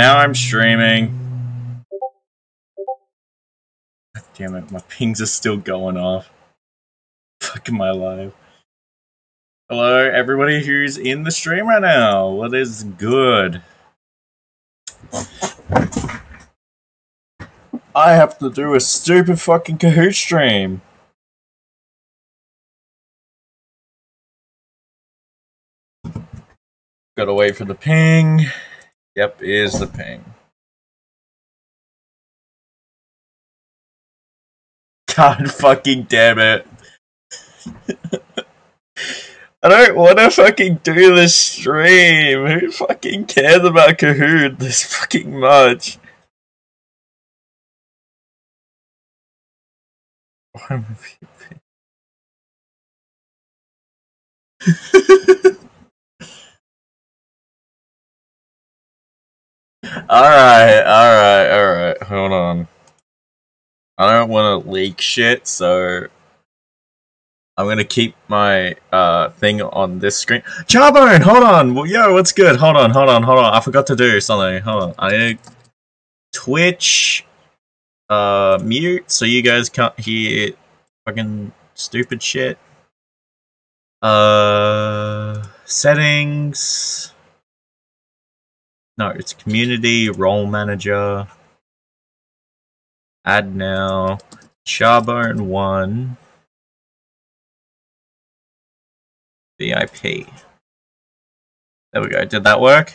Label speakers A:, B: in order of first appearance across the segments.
A: Now I'm streaming. God damn it, my pings are still going off. Fucking my life. Hello, everybody who's in the stream right now. What is good? I have to do a stupid fucking Kahoot stream. Gotta wait for the ping. Yep, is the ping. God fucking damn it. I don't want to fucking do this stream. Who fucking cares about Kahoot this fucking much? Why am I Alright, alright, alright. Hold on. I don't want to leak shit, so I'm gonna keep my uh thing on this screen. Charbone, hold on. Yo, what's good? Hold on, hold on, hold on. I forgot to do something. Hold on. I need Twitch uh mute so you guys can't hear fucking stupid shit. Uh settings. No, it's community, role manager, add now, Charbone 1, VIP. There we go. Did that work?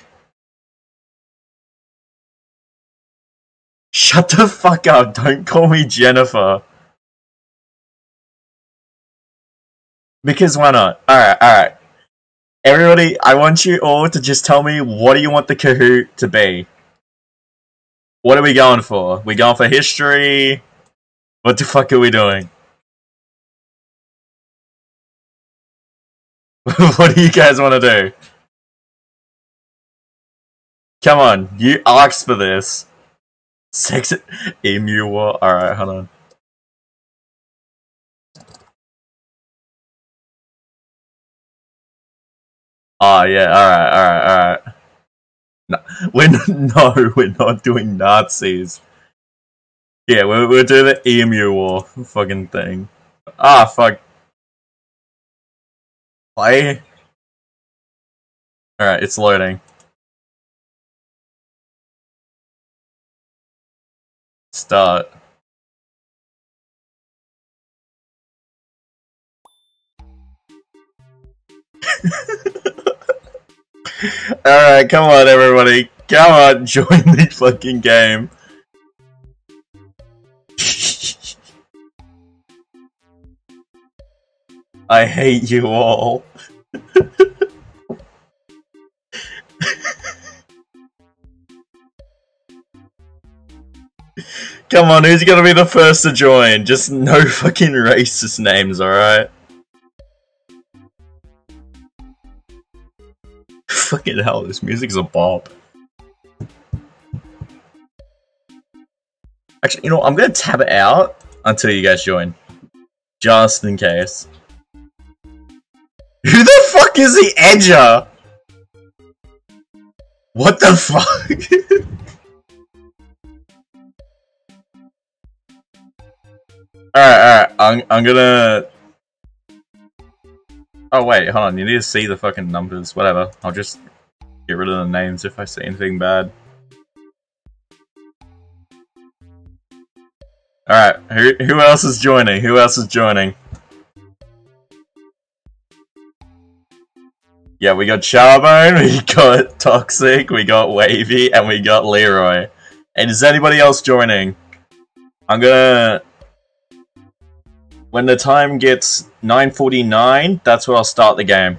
A: Shut the fuck up. Don't call me Jennifer. Because why not? Alright, alright. Everybody, I want you all to just tell me what do you want the Kahoot to be? What are we going for? We going for history? What the fuck are we doing? what do you guys want to do? Come on, you asked for this. Sex emu war. Alright, hold on. Oh yeah, alright, alright, alright. No, we're no, we're not doing Nazis. Yeah, we're we're doing the EMU war fucking thing. Ah, fuck. Play. Alright, it's loading. Start. Alright, come on everybody. Come on, join the fucking game. I hate you all. Come on, who's gonna be the first to join? Just no fucking racist names, alright? Fucking hell, this music's a bop. Actually, you know, I'm gonna tab it out until you guys join. Just in case. Who the fuck is the Edger? What the fuck? alright, alright, I'm, I'm gonna Oh wait, hold on, you need to see the fucking numbers, whatever. I'll just get rid of the names if I see anything bad. Alright, who, who else is joining? Who else is joining? Yeah, we got Charbone, we got Toxic, we got Wavy, and we got Leroy. And is anybody else joining? I'm gonna when the time gets 9.49, that's where I'll start the game.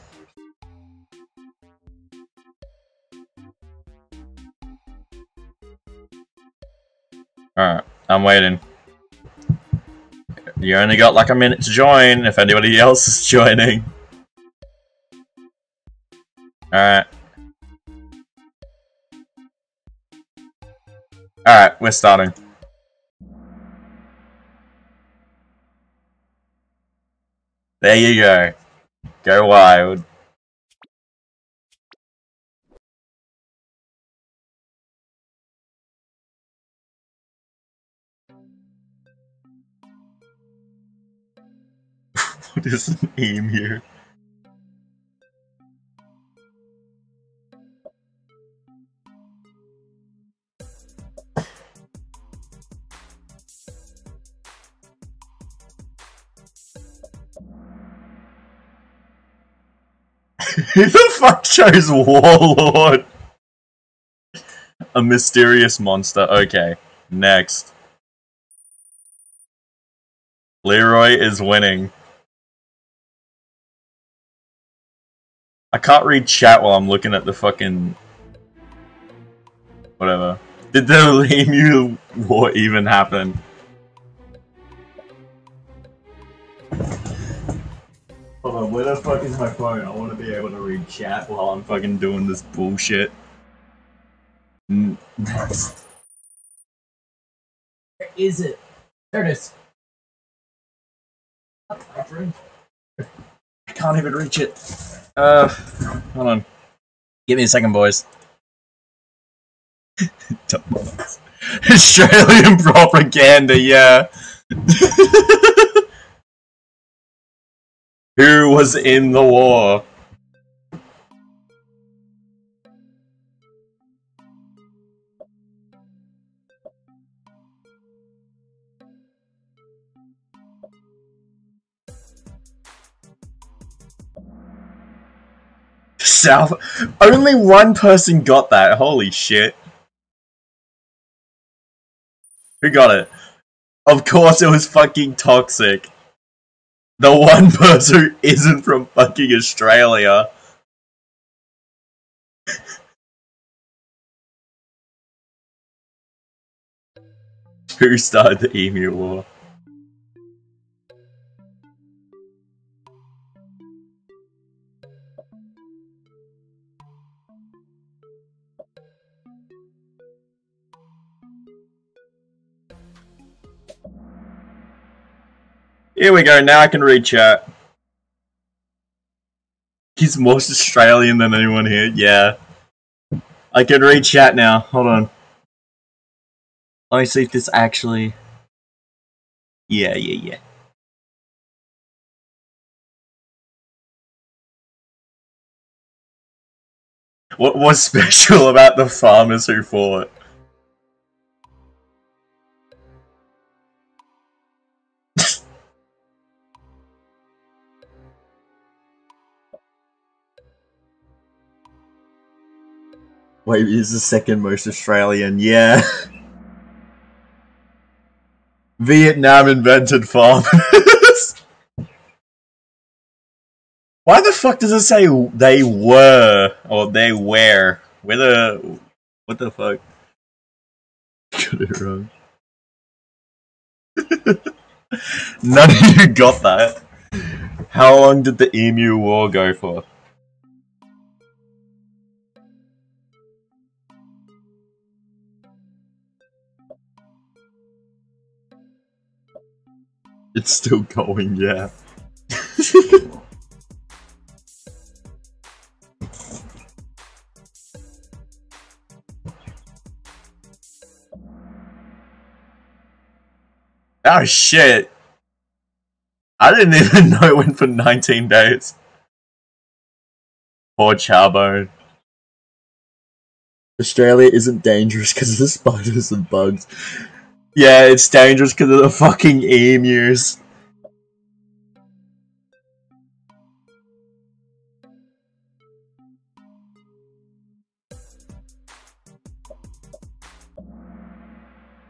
A: Alright, I'm waiting. You only got like a minute to join if anybody else is joining. Alright. Alright, we're starting. There you go. Go wild. what is an aim here? Who the fuck chose Warlord? A mysterious monster. Okay, next. Leroy is winning. I can't read chat while I'm looking at the fucking... Whatever. Did the Emu War even happen? On, where the fuck is my phone? I want to be able to read chat while I'm fucking doing this bullshit. Where is it? There it is. I can't even reach it. Uh, hold on. Give me a second, boys. Australian propaganda, yeah. Who was in the war? South. Only one person got that. Holy shit. Who got it? Of course it was fucking toxic. The one person who isn't from fucking Australia. who started the Emu War? Here we go, now I can read chat. He's most Australian than anyone here, yeah. I can read chat now, hold on. Let me see if this actually... Yeah, yeah, yeah. What was special about the farmers who fought? Wait, he's the second most Australian, yeah. Vietnam invented farmers. Why the fuck does it say they were or they were? Where the what the fuck? Got it wrong. None of you got that. How long did the Emu War go for? It's still going, yeah. oh shit! I didn't even know it went for 19 days. Poor Charbone. Australia isn't dangerous because of the spiders and bugs. Yeah, it's dangerous because of the fucking emus.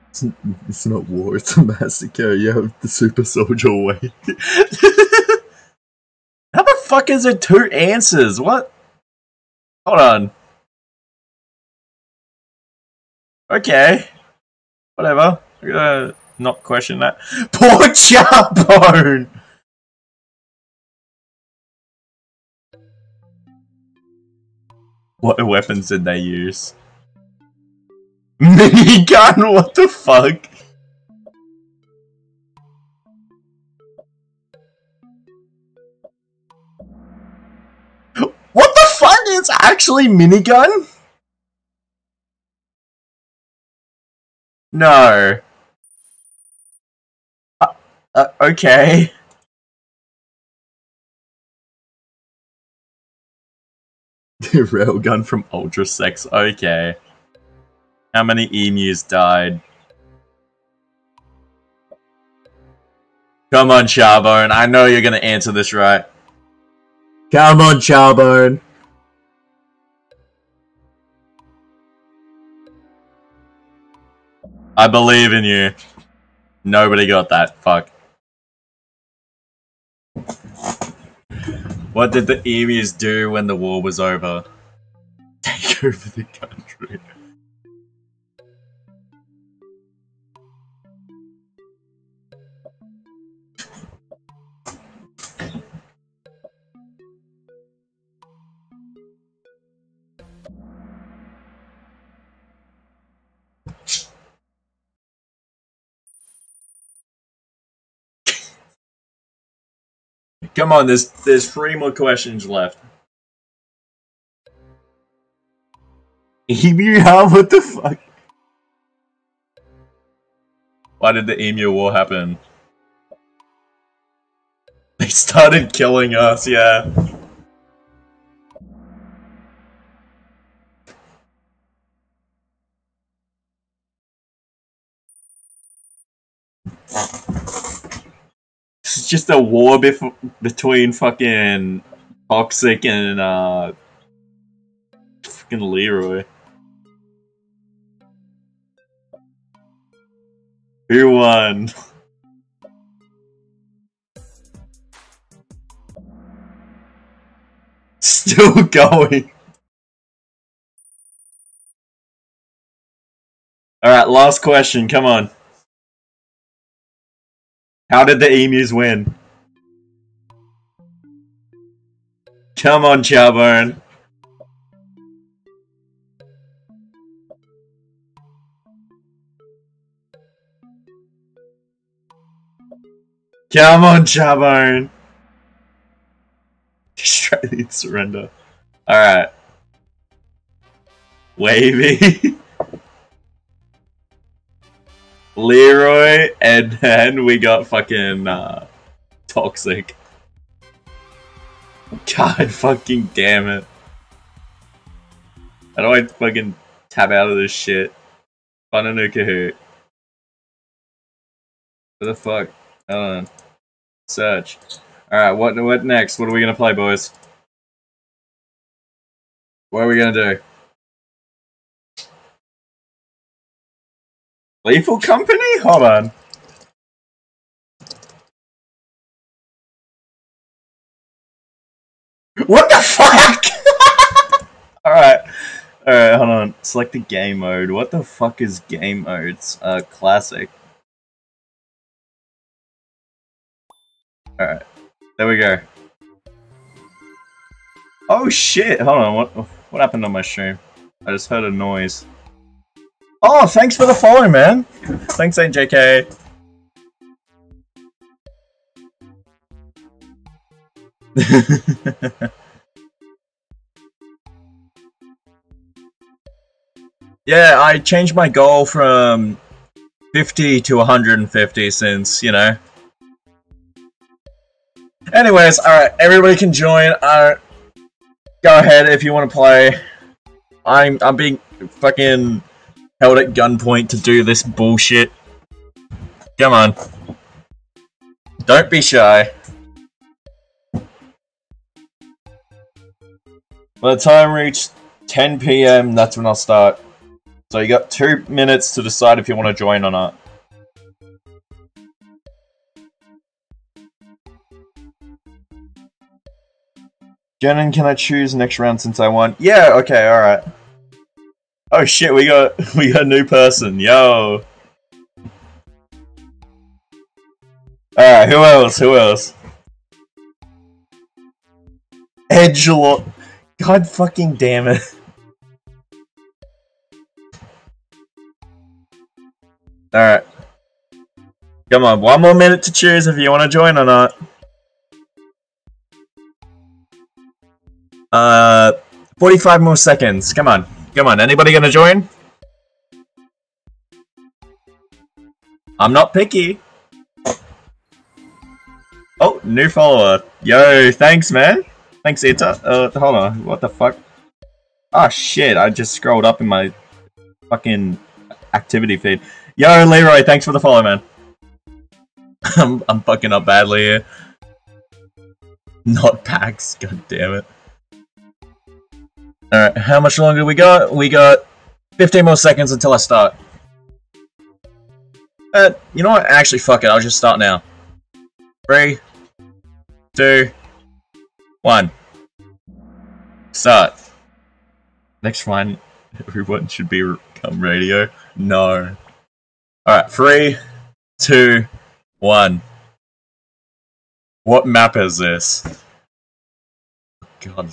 A: It's, it's not war, it's a massacre. You have the super soldier way. How the fuck is there two answers? What? Hold on. Okay. Whatever. Gonna not question that. Poor Charbone! What weapons did they use? Minigun? What the fuck? What the fuck? It's actually minigun? No. Uh, okay. Railgun from Ultra Sex, okay. How many emus died? Come on, Charbone, I know you're gonna answer this right. Come on, Charbone! I believe in you. Nobody got that, fuck. What did the emus do when the war was over? Take over the country. Come on, there's there's three more questions left. Emu how? What the fuck? Why did the Emu War happen? They started killing us, yeah. Just a war bef- between fucking Toxic and uh fucking Leroy. Who won? Still going. Alright, last question, come on. How did the emus win? Come on, Charbone. Come on, Charbone. Australian surrender. Alright. Wavy. Leroy, and then we got fucking uh, Toxic. God fucking damn it. How do I fucking tap out of this shit? Funanuka Kahoot. What the fuck? Hold on. Search. Alright, what what next? What are we gonna play, boys? What are we gonna do? Lethal Company? Hold on. What the fuck? Alright. Alright, hold on. Select the game mode. What the fuck is game modes? Uh, classic. Alright. There we go. Oh shit! Hold on, what what happened on my stream? I just heard a noise. Oh, thanks for the follow, man. Thanks, AJK. yeah, I changed my goal from 50 to 150 since, you know. Anyways, alright, everybody can join. Uh, go ahead if you want to play. I'm I'm being fucking held at gunpoint to do this bullshit. Come on. Don't be shy. By the time reach 10 p.m., that's when I'll start. So you got two minutes to decide if you want to join or not. Jenin, can I choose next round since I won? Yeah, okay, alright. Oh shit, we got we got a new person. Yo. Alright, who else? Who else? Edgelord. God fucking damn it. Alright. Come on, one more minute to choose if you want to join or not. Uh, 45 more seconds. Come on. Come on, anybody gonna join? I'm not picky. Oh, new follower. Yo, thanks, man. Thanks, Ita. Uh, hold on. What the fuck? Oh shit, I just scrolled up in my fucking activity feed. Yo, Leroy, thanks for the follow, man. I'm, I'm fucking up badly here. Not packs, god damn it. Alright, how much longer do we got? We got 15 more seconds until I start. Uh, you know what? Actually, fuck it. I'll just start now. Three, two, one. Start. Next one, everyone should be come radio. No. Alright, three, two, one. What map is this? God,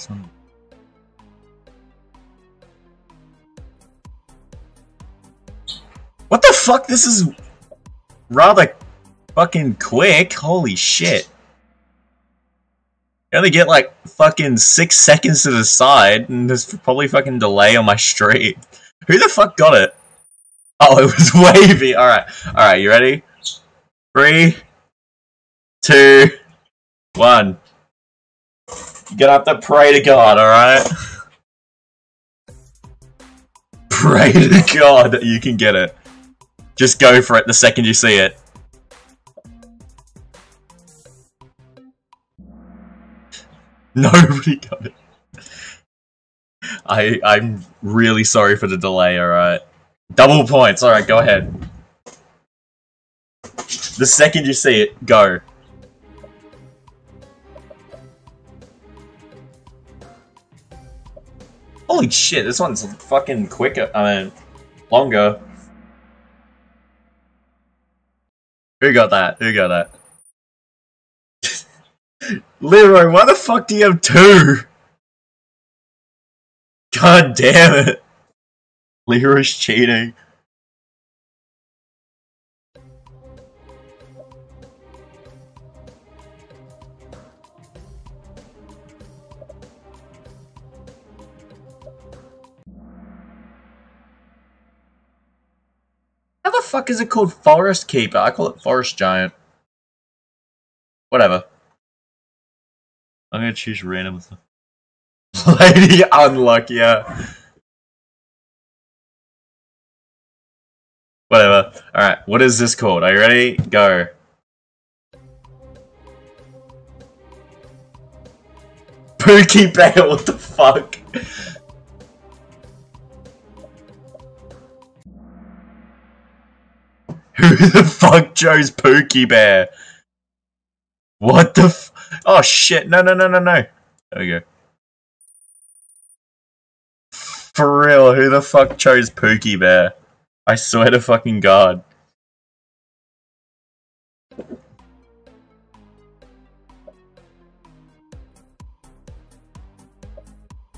A: What the fuck? This is rather fucking quick. Holy shit. You only get like fucking six seconds to decide, and there's probably fucking delay on my stream. Who the fuck got it? Oh, it was wavy. Alright, alright, you ready? Three, two, one. You're gonna have to pray to God, alright? Pray to God that you can get it. Just go for it the second you see it. Nobody got it. I I'm really sorry for the delay, alright. Double points, alright, go ahead. The second you see it, go. Holy shit, this one's fucking quicker, I mean, longer. Who got that? Who got that? Leroy, why the fuck do you have two? God damn it. Leroy's cheating. Fuck is it called Forest Keeper? I call it Forest Giant. Whatever. I'm gonna choose random. Lady Unlucky, yeah. Whatever. Alright, what is this called? Are you ready? Go. Pookie Bear, what the fuck? Who the fuck chose Pookie Bear? What the f- Oh shit, no no no no no. There we go. For real, who the fuck chose Pookie Bear? I swear to fucking god.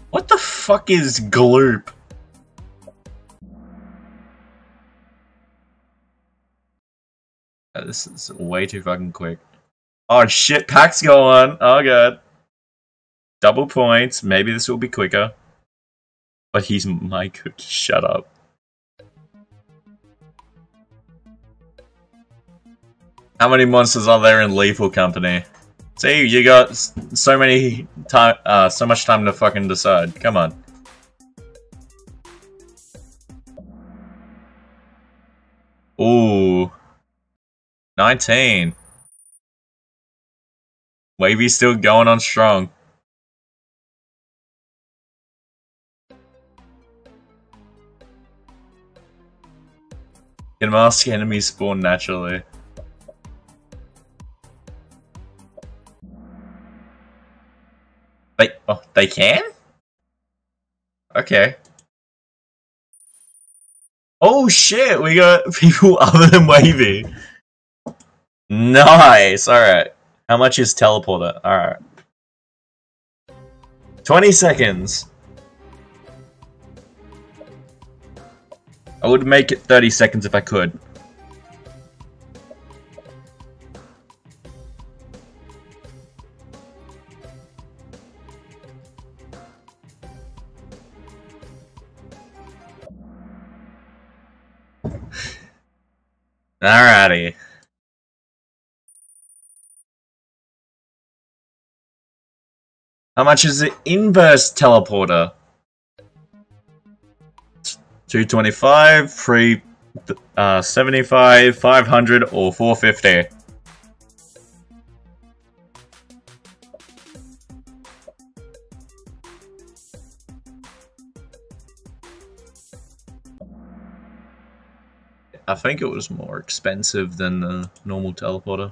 A: What the fuck is Gloop? This is way too fucking quick. Oh shit, pack's going. Oh god. Double points. Maybe this will be quicker. But he's my cookie. Shut up. How many monsters are there in Lethal Company? See, you got so many time, uh, so much time to fucking decide. Come on. Ooh. 19. Wavy's still going on strong. Can mask enemies spawn naturally? They oh they can? Okay. Oh shit, we got people other than Wavy. Nice, alright. How much is teleporter? Alright. 20 seconds. I would make it 30 seconds if I could. Alrighty. How much is the inverse teleporter? 225, 3, uh, 75, 500, or 450. I think it was more expensive than the normal teleporter.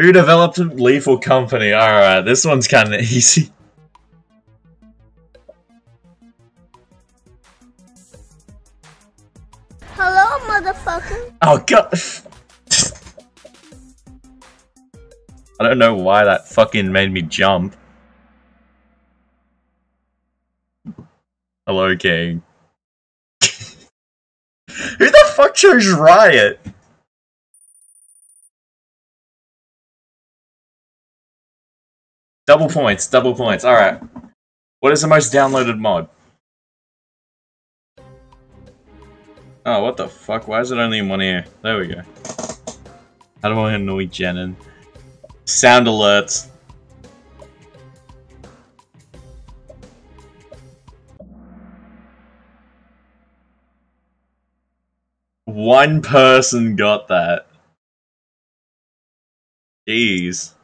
A: Who developed Lethal Company? Alright, this one's kind of easy.
B: Hello, motherfucker.
A: Oh god. I don't know why that fucking made me jump. Hello, King. Who the fuck chose Riot? Double points, double points. Alright. What is the most downloaded mod? Oh, what the fuck? Why is it only in one ear? There we go. How do I annoy Jenin? Sound alerts. One person got that. Jeez.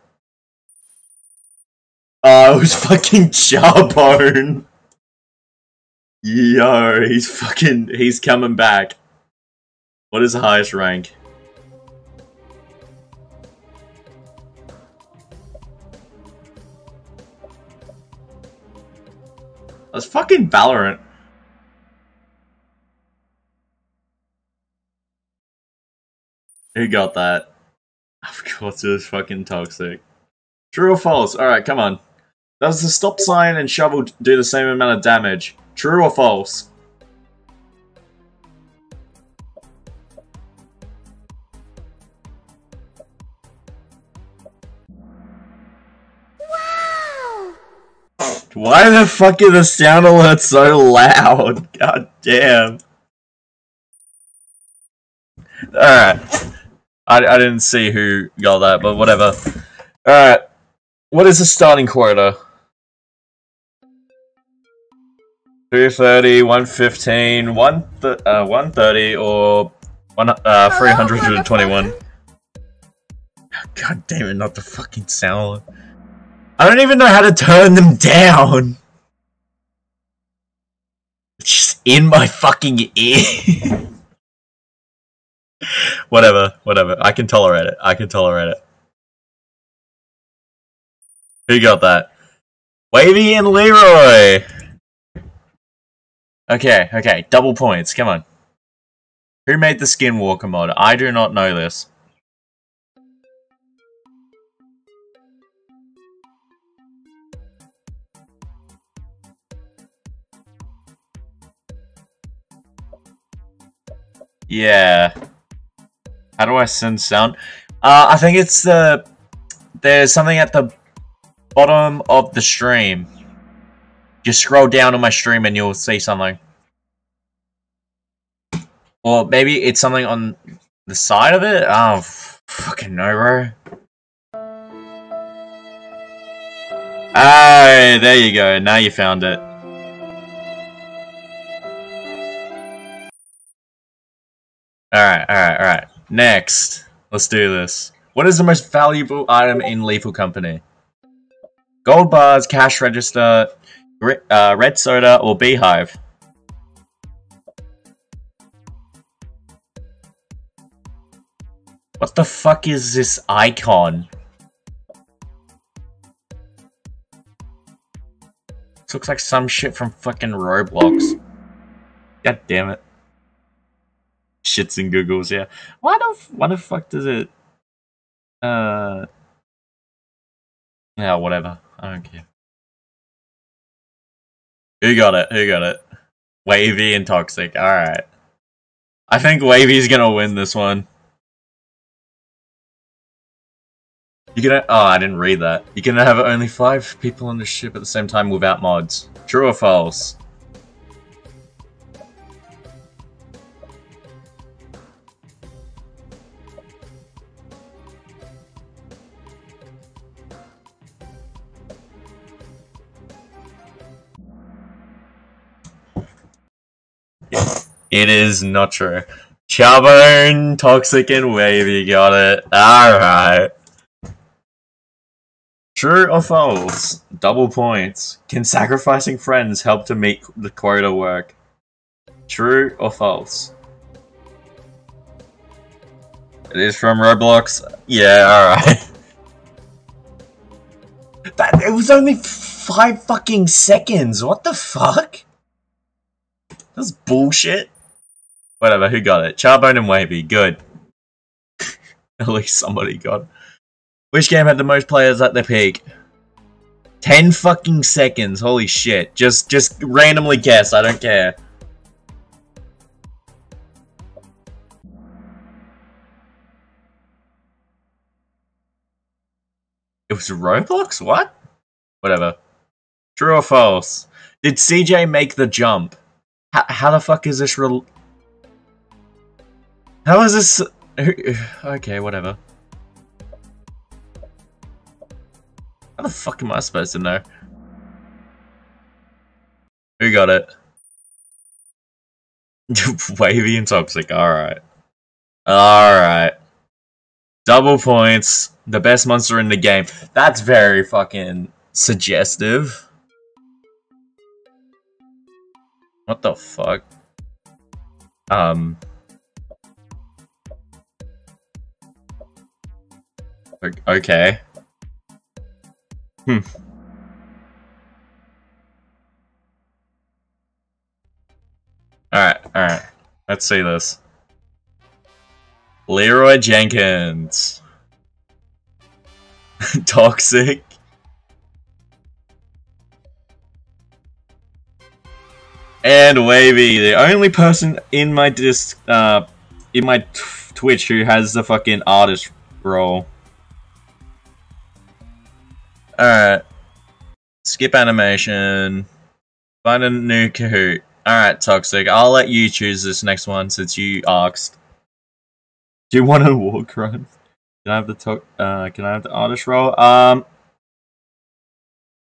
A: Oh, it was fucking Charbone. Yo, he's fucking, he's coming back. What is the highest rank? That's fucking Valorant. Who got that? Of course it was fucking toxic. True or false? Alright, come on. Does the stop sign and shovel do the same amount of damage? True or false?
B: Wow.
A: Why the fuck is the sound alert so loud? God damn. Alright. I, I didn't see who got that, but whatever. Alright. What is the starting quota? 230, 115, 1, th uh, 130, or one, uh, 321. God damn it, not the fucking sound. I don't even know how to turn them down. It's just in my fucking ear. whatever, whatever. I can tolerate it. I can tolerate it. Who got that? Wavy and Leroy! Okay, okay, double points, come on. Who made the Skinwalker mod? I do not know this. Yeah. How do I send sound? Uh, I think it's the... There's something at the bottom of the stream. Just scroll down on my stream and you'll see something. Or maybe it's something on the side of it? Oh, fucking no, bro. Ah, there you go. Now you found it. Alright, alright, alright. Next. Let's do this. What is the most valuable item in Lethal Company? Gold bars, cash register, uh, red soda, or beehive? What the fuck is this icon? This looks like some shit from fucking Roblox. God damn it. Shits and googles, yeah. Why the, why the fuck does it... Uh... Yeah, whatever. I don't care. Who got it? Who got it? Wavy and Toxic. Alright. I think Wavy's gonna win this one. You can. Oh, I didn't read that. You can have only five people on the ship at the same time without mods. True or false? It is not true. Charbone, Toxic, and Wavy got it. Alright. True or false? Double points. Can sacrificing friends help to make the quota work? True or false? It is from Roblox. Yeah, alright. that it was only five fucking seconds. What the fuck? That's bullshit. Whatever, who got it? Charbone and Wavy, good. At least somebody got it. Which game had the most players at their peak? 10 fucking seconds, holy shit. Just just randomly guess, I don't care. It was Roblox? What? Whatever. True or false? Did CJ make the jump? How, how the fuck is this real? How is this? Okay, whatever. How the fuck am I supposed to know? Who got it? Wavy and Toxic, alright. Alright. Double points. The best monster in the game. That's very fucking suggestive. What the fuck? Um. Okay. Hmm. Alright, alright. Let's see this. Leroy Jenkins. Toxic. And Wavy, the only person in my disc, uh, in my Twitch who has the fucking artist role. Alright. Skip animation. Find a new Kahoot. Alright, Toxic. I'll let you choose this next one since you asked. Do you want a war run? Can I have the to uh, can I have the artist role? Um,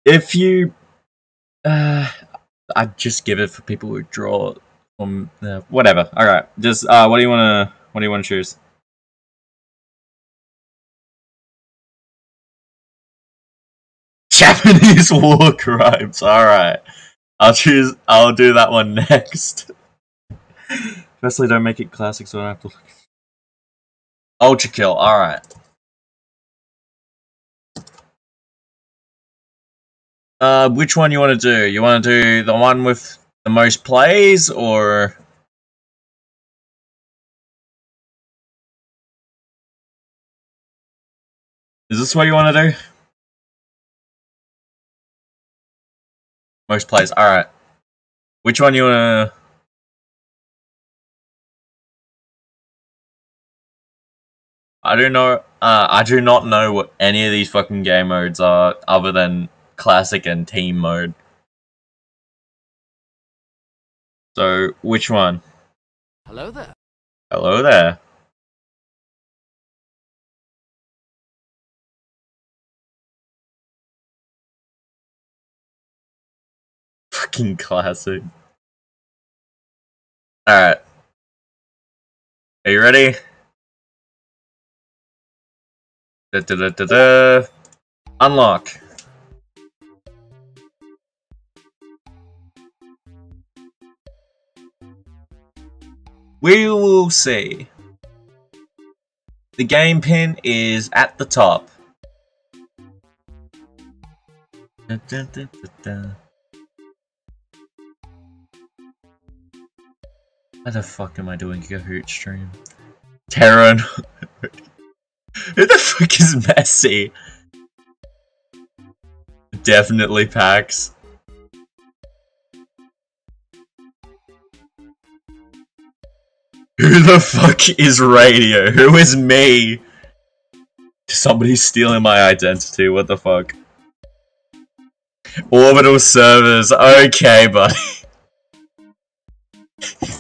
A: if you, uh, I just give it for people who draw from uh, whatever. All right, just uh, what do you want to what do you want to choose? Japanese war crimes. All right, I'll choose. I'll do that one next. Firstly, don't make it classic, so I don't have to. Look. Ultra kill. All right. Uh, which one you want to do? You want to do the one with the most plays, or is this what you want to do? Most plays. All right. Which one you want to? I do know. Uh, I do not know what any of these fucking game modes are, other than classic and team mode. So, which one?
C: Hello there.
A: Hello there. Fucking classic. Alright. Are you ready? Da, da, da. Unlock. We will see. The game pin is at the top. Da, da, da, How the fuck am I doing a Kahoot stream? Terran. Who the fuck is Messi? Definitely Pax. Who the fuck is Radio? Who is me? Somebody's stealing my identity, what the fuck? Orbital servers, okay buddy.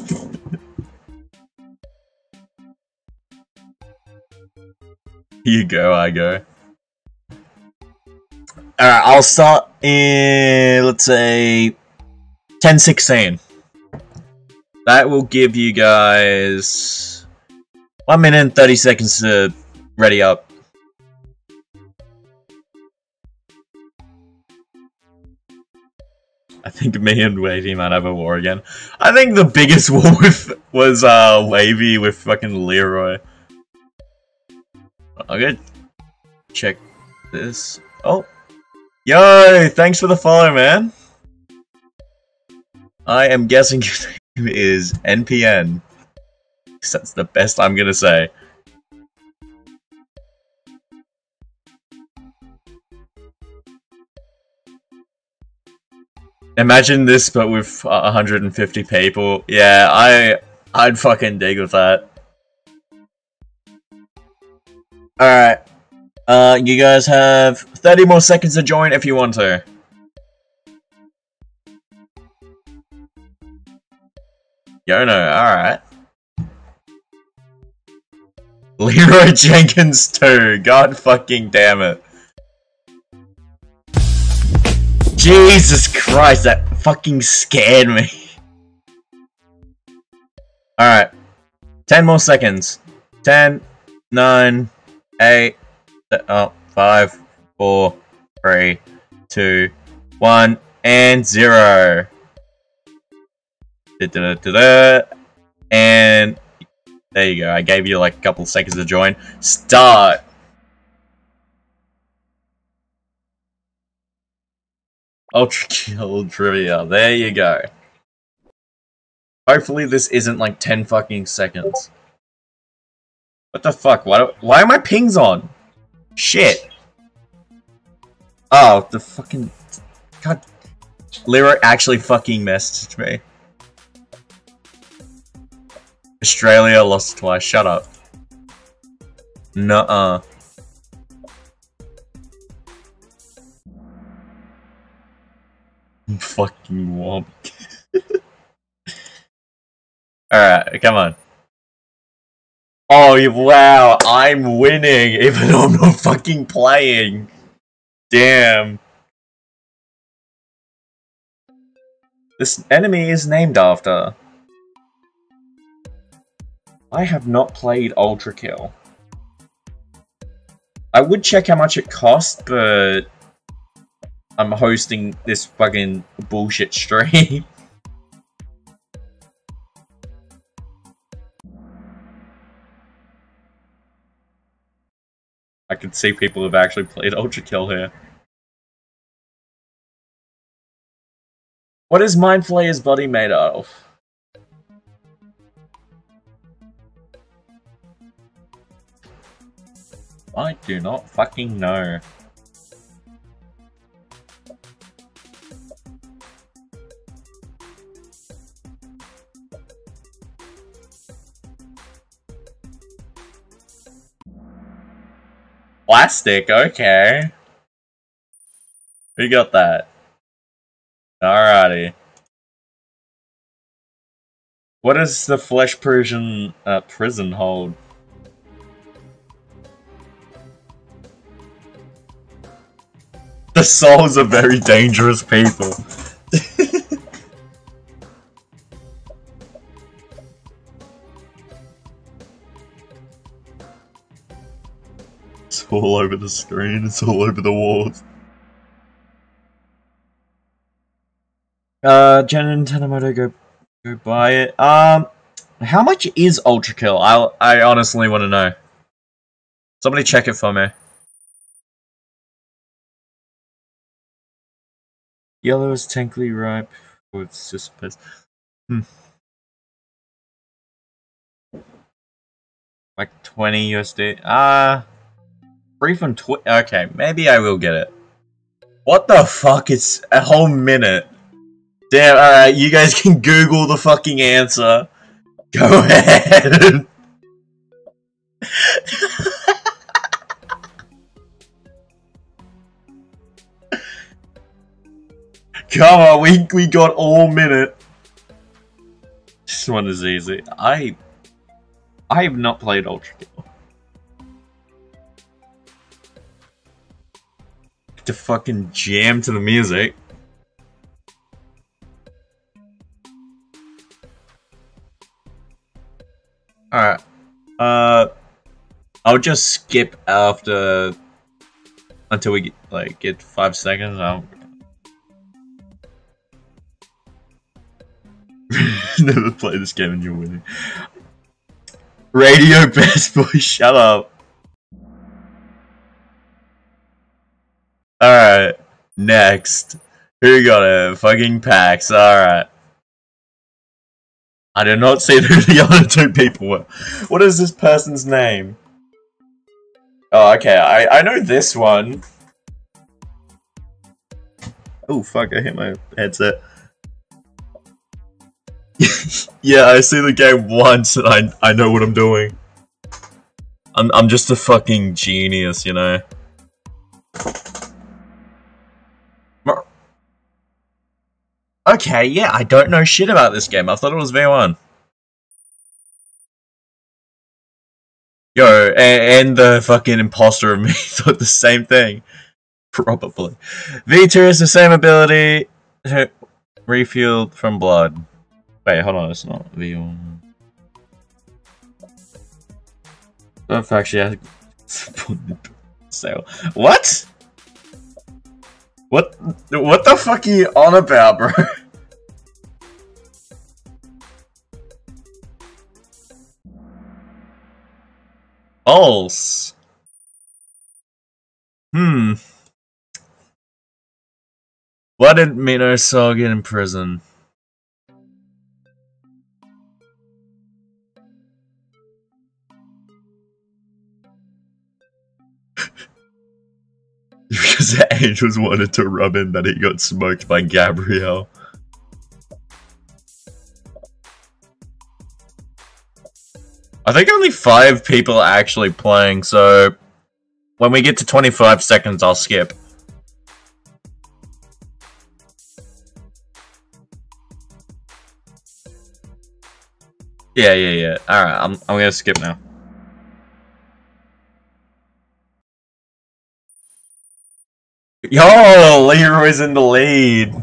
A: you go, I go. Alright, I'll start in, let's say, 1016. that will give you guys one minute and 30 seconds to ready up. I think me and Wavy might have a war again. I think the biggest war with was uh Wavy with fucking Leroy. I'll go check this. Oh. Yo, thanks for the follow, man. I am guessing your name is NPN. That's the best I'm gonna say. Imagine this, but with 150 people. Yeah, I, I'd fucking dig with that. Alright. Uh, you guys have 30 more seconds to join if you want to. Yono, alright. Leroy Jenkins 2, god fucking damn it. Jesus Christ, that fucking scared me. Alright. 10 more seconds. 10, 9, 8, oh, 5, 4, 3, 2, 1, and 0. Da -da -da and there you go. I gave you like a couple seconds to join. Start! Ultra Kill Trivia. There you go. Hopefully this isn't like 10 fucking seconds. What the fuck? Why, do, why are my pings on? Shit. Oh, the fucking... God. Lyra actually fucking messaged me. Australia lost twice. Shut up. Nuh-uh. Fucking womp. Alright, come on. Oh, wow, I'm winning, even though I'm not fucking playing. Damn. This enemy is named after. I have not played Ultra Kill. I would check how much it cost, but I'm hosting this fucking bullshit stream. I can see people have actually played Ultra Kill here. What is Mind Flayer's body made of? I do not fucking know. Plastic, okay. We got that? Alrighty. What does the flesh prison uh, prison hold? The souls are very dangerous people. all over the screen, it's all over the walls. Uh, Jenin Tanimoto go go buy it. Um, how much is Ultra Kill? I I honestly want to know. Somebody check it for me. Yellow is technically ripe. Oh, it's just hmm. Like 20 USD. Ah. Uh, free from tw- Okay, maybe I will get it. What the fuck? It's a whole minute. Damn, alright, you guys can Google the fucking answer. Go ahead. Come on, we we got all minute. This one is easy. I I have not played Ultra Kill. To fucking jam to the music. Alright. Uh, I'll just skip after until we get, like get five seconds. I'll never play this game and you're winning. Radio best boy, shut up. Alright, next. Who got it? Fucking Pax, alright. I did not see who the other two people were. What is this person's name? Oh, okay, I, I know this one. Oh, fuck, I hit my headset. yeah, I see the game once and I, I know what I'm doing. I'm, I'm just a fucking genius, you know? Okay, yeah, I don't know shit about this game. I thought it was V1. Yo, and, and the fucking imposter of me thought the same thing. Probably. V2 is the same ability. Refueled from blood. Wait, hold on, it's not V1. Don't actually so what? What what the fuck are you on about, bro? Else. Hmm. Why did Mino Saw get in prison? because the angels wanted to rub in that he got smoked by Gabriel. I think only five people are actually playing, so when we get to 25 seconds, I'll skip. Yeah, yeah, yeah. Alright, I'm, I'm gonna skip now. Yo, Leroy's in the lead.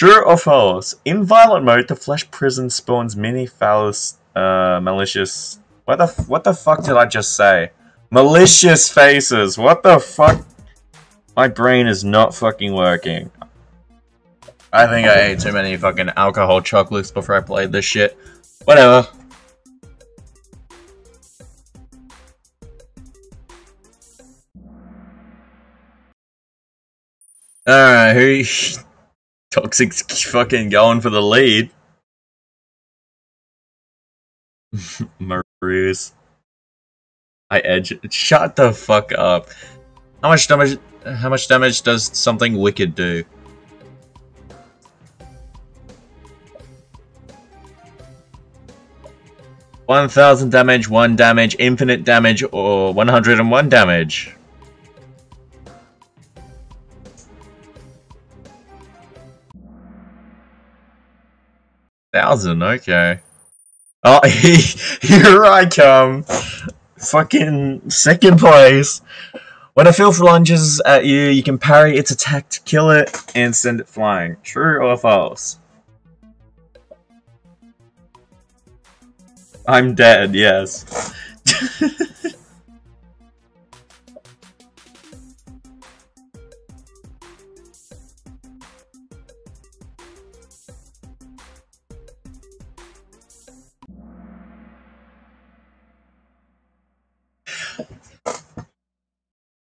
A: True or false? In violent mode, the flesh prison spawns many phallus, uh, malicious. What the what the fuck did I just say? Malicious faces. What the fuck? My brain is not fucking working. I think I ate too many fucking alcohol chocolates before I played this shit. Whatever. Alright, who Toxic's fucking going for the lead. Maroos. I edge shut the fuck up. How much damage how much damage does something wicked do? One thousand damage, one damage, infinite damage, or one hundred and one damage. Thousand, okay. Oh, here I come. Fucking second place. When a filth lunges at you, you can parry its attack to kill it and send it flying. True or false? I'm dead, yes.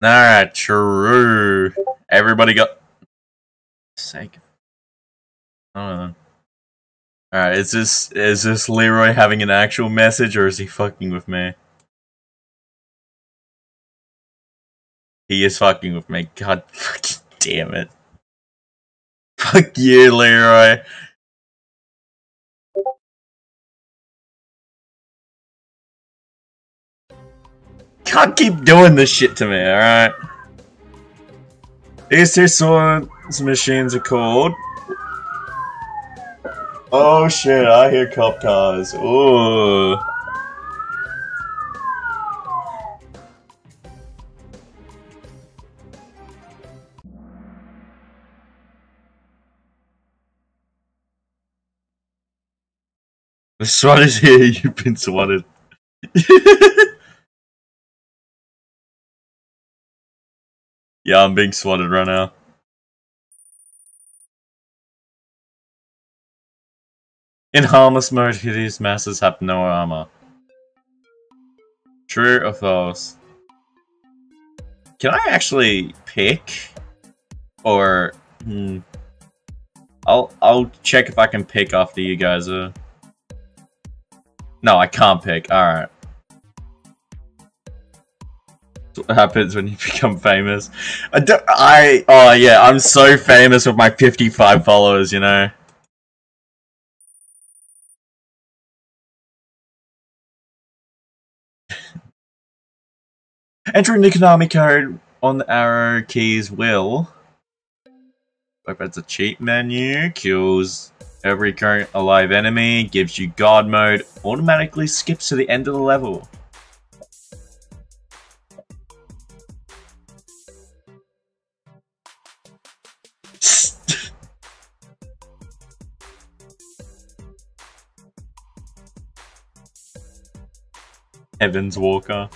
A: Alright, true. Everybody got sake. Alright, is this is this Leroy having an actual message or is he fucking with me? He is fucking with me. God fucking damn it. Fuck you, Leroy. Can't keep doing this shit to me, alright? These two swords machines are called. Oh shit, I hear cop cars. Ooh. The SWAT is here, you've been swatted. yeah, I'm being swatted right now. In harmless mode, hideous masses have no armor. True or false? Can I actually pick? Or, hmm. I'll, I'll check if I can pick after you guys are... No, I can't pick. Alright. What happens when you become famous. I, don't, I oh yeah, I'm so famous with my 55 followers, you know. Entering the Konami code on the arrow keys will opens a cheat menu, kills every current alive enemy, gives you God mode, automatically skips to the end of the level. Evans Walker.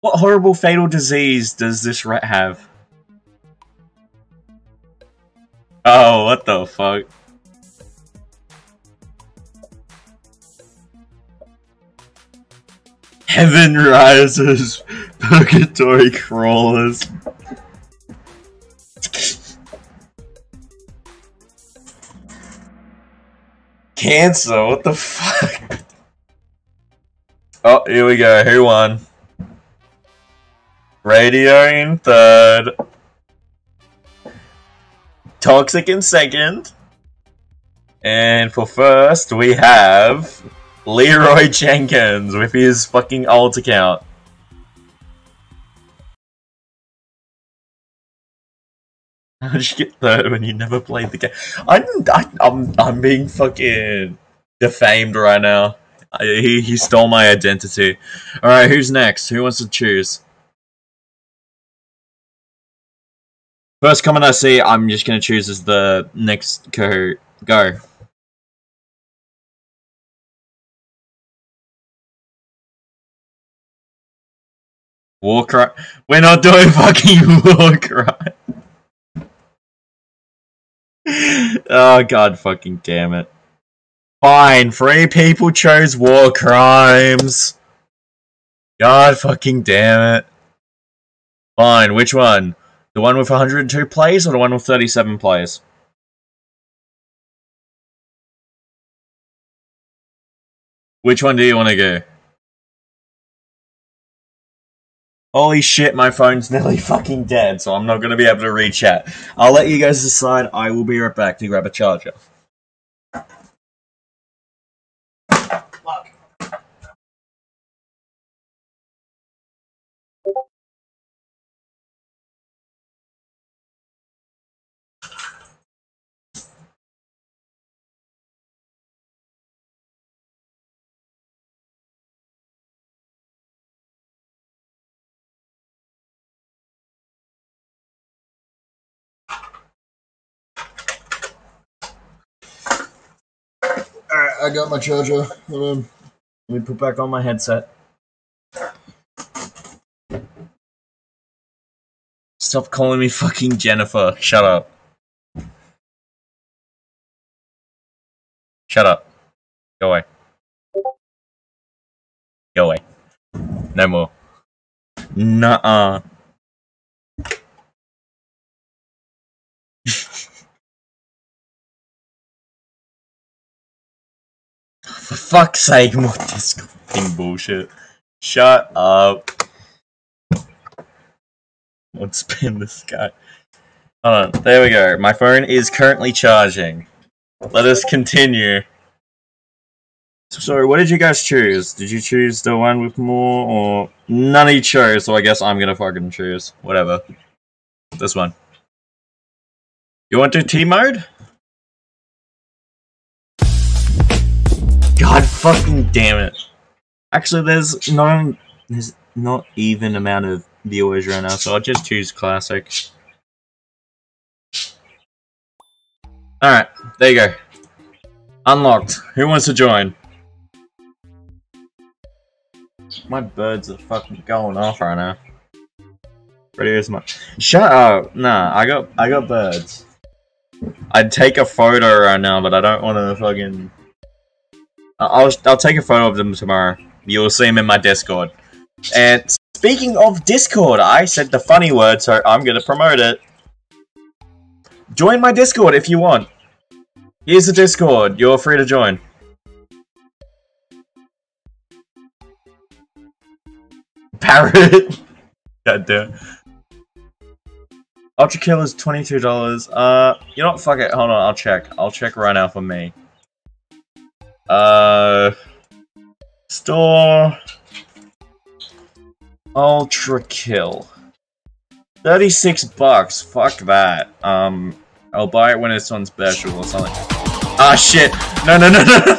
A: What horrible fatal disease does this rat have? Oh, what the fuck? Heaven rises, purgatory crawlers. Cancer, what the fuck? Oh, here we go, who won? Radio in third. Toxic in second. And for first, we have Leroy Jenkins with his fucking alt account. How did you get third when you never played the game? I'm, I, I'm, I'm being fucking defamed right now. I, he, he stole my identity. Alright, who's next? Who wants to choose? First comment I see, I'm just gonna choose as the next co go. Warcry. We're not doing fucking Warcry. Oh god fucking damn it. Fine, three people chose war crimes. God fucking damn it. Fine, which one? The one with 102 players or the one with 37 players? Which one do you want to go? Holy shit, my phone's nearly fucking dead, so I'm not to be able to read chat. I'll let you guys decide. I will be right back to grab a charger. I got my charger. Let me, let me put back on my headset. Stop calling me fucking Jennifer. Shut up. Shut up. Go away. Go away. No more. Nuh-uh. For fuck's sake, more this fucking bullshit. Shut up. Let's spin this guy. Hold on, there we go. My phone is currently charging. Let us continue. Sorry, what did you guys choose? Did you choose the one with more, or none of you chose? So I guess I'm gonna fucking choose whatever. This one. You want to T God fucking damn it. Actually, there's no... There's, not even amount of viewers right now, so I'll just choose classic. Alright, there you go. Unlocked. Who wants to join? My birds are fucking going off right now. Ready as much. Shut up! Nah, I got I got birds. I'd take a photo right now, but I don't want to fucking. I'll I'll take a photo of them tomorrow. You'll see them in my Discord. And speaking of Discord, I said the funny word, so I'm gonna promote it. Join my Discord if you want. Here's the Discord. You're free to join. Parrot. God damn. Ultra Kill is $22. Uh, you know what? Fuck it. Hold on. I'll check. I'll check right now for me. Uh, store. Ultra Kill. 36 bucks. Fuck that. Um, I'll buy it when it's on special or something. Ah, shit. No, no, no, no.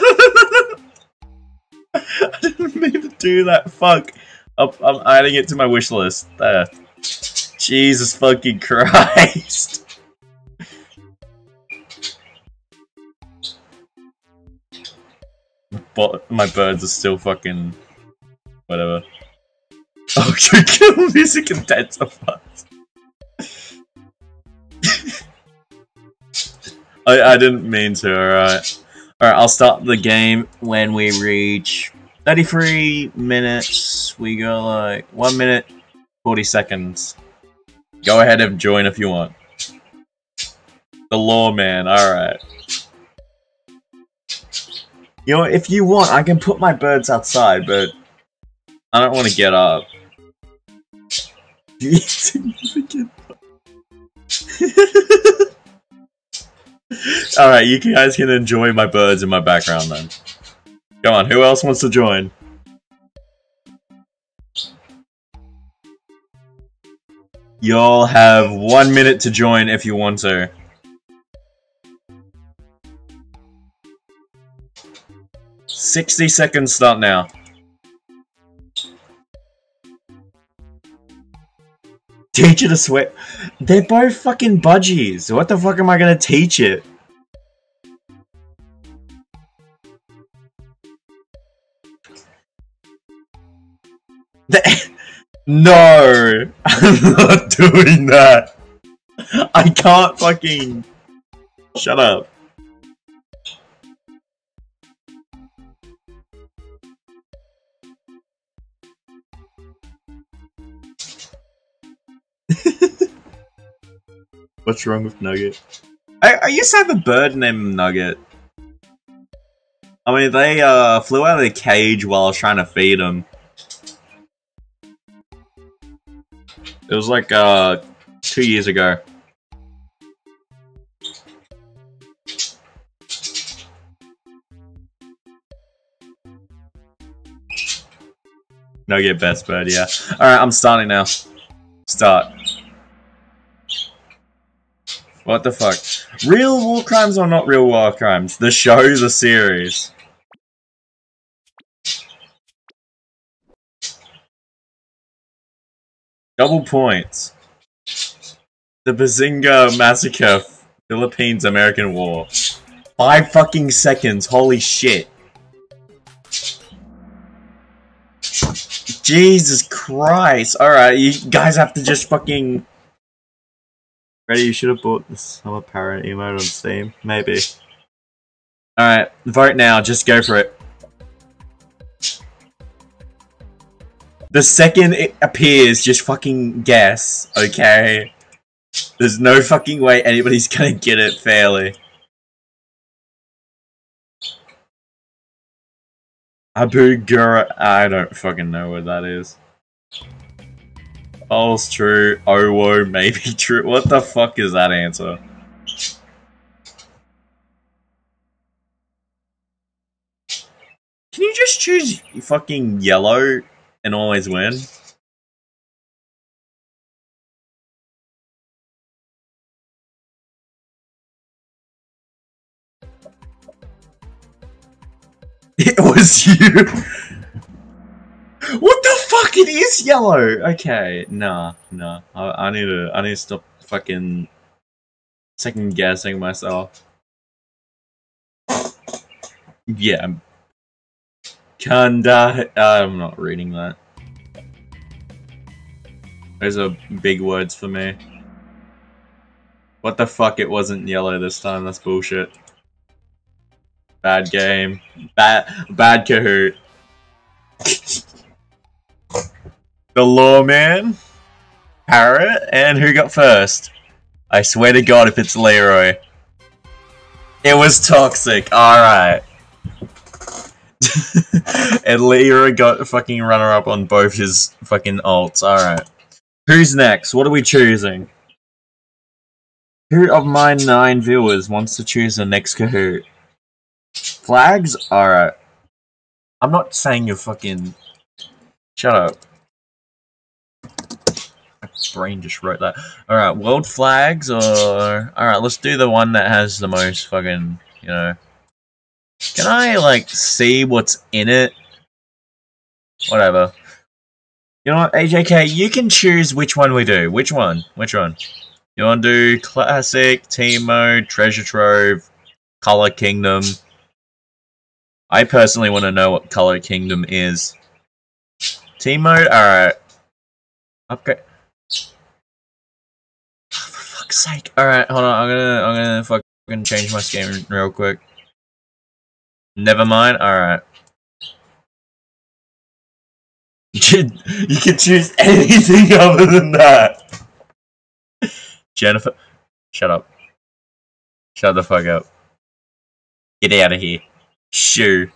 A: I didn't mean to do that. Fuck. I'm, adding it to my wish list. There. Jesus fucking Christ. But my birds are still fucking whatever. Oh, you kill music intensifies. I I didn't mean to. All right, all right. I'll start the game when we reach 33 minutes. We go like one minute 40 seconds. Go ahead and join if you want. The lawman, alright. You know, if you want, I can put my birds outside, but I don't want to get up. Alright, you guys can enjoy my birds in my background then. Come on, who else wants to join? Y'all have one minute to join if you want to. Sixty seconds start now. Teach it to sweat. They're both fucking budgies. What the fuck am I gonna teach it? No! I'm not doing that! I can't fucking... Shut up. What's wrong with Nugget? I, I used to have a bird named Nugget. I mean, they uh, flew out of the cage while I was trying to feed them. It was like uh two years ago. No get best bird, yeah. Alright, I'm starting now. Start. What the fuck? Real war crimes or not real war crimes? The show, the series. Double points. The Bazinga Massacre, Philippines American War. Five fucking seconds, holy shit. Jesus Christ. Alright, you guys have to just fucking... Ready, you should have bought the Summer Parrot emote on Steam. Maybe. Alright, vote now, just go for it. The second it appears, just fucking guess, okay? There's no fucking way anybody's gonna get it fairly. Abu Gura- I don't fucking know what that is. False, true, oh, Owo, maybe true. What the fuck is that answer? Can you just choose fucking yellow and always win. It was you! What the fuck? It is yellow. Okay, nah, nah. I, I need to. I need to stop fucking second guessing myself. Yeah. Kanda. I'm not reading that. Those are big words for me. What the fuck? It wasn't yellow this time. That's bullshit. Bad game. Bad. Bad Kahoot. the lawman. Parrot. And who got first? I swear to God, if it's Leroy. It was toxic. Alright. and Leroy got fucking runner up on both his fucking alts. Alright. Who's next? What are we choosing? Who of my nine viewers wants to choose the next Kahoot? Flags? Alright. I'm not saying you're fucking... Shut up. Brain just wrote that. Alright, world flags or... Alright, let's do the one that has the most fucking, you know... Can I, like, see what's in it? Whatever. You know what, AJK, you can choose which one we do. Which one? Which one? You want to do Classic, Team Mode, Treasure Trove, Color Kingdom? I personally want to know what Color Kingdom is. Team Mode? Alright. Upgrade. Fuck's sake. Alright, hold on. I'm gonna, I'm gonna fucking change my scheme real quick. Never mind? Alright. You can, you can choose anything other than that. Jennifer, shut up. Shut the fuck up. Get out of here. Shoo.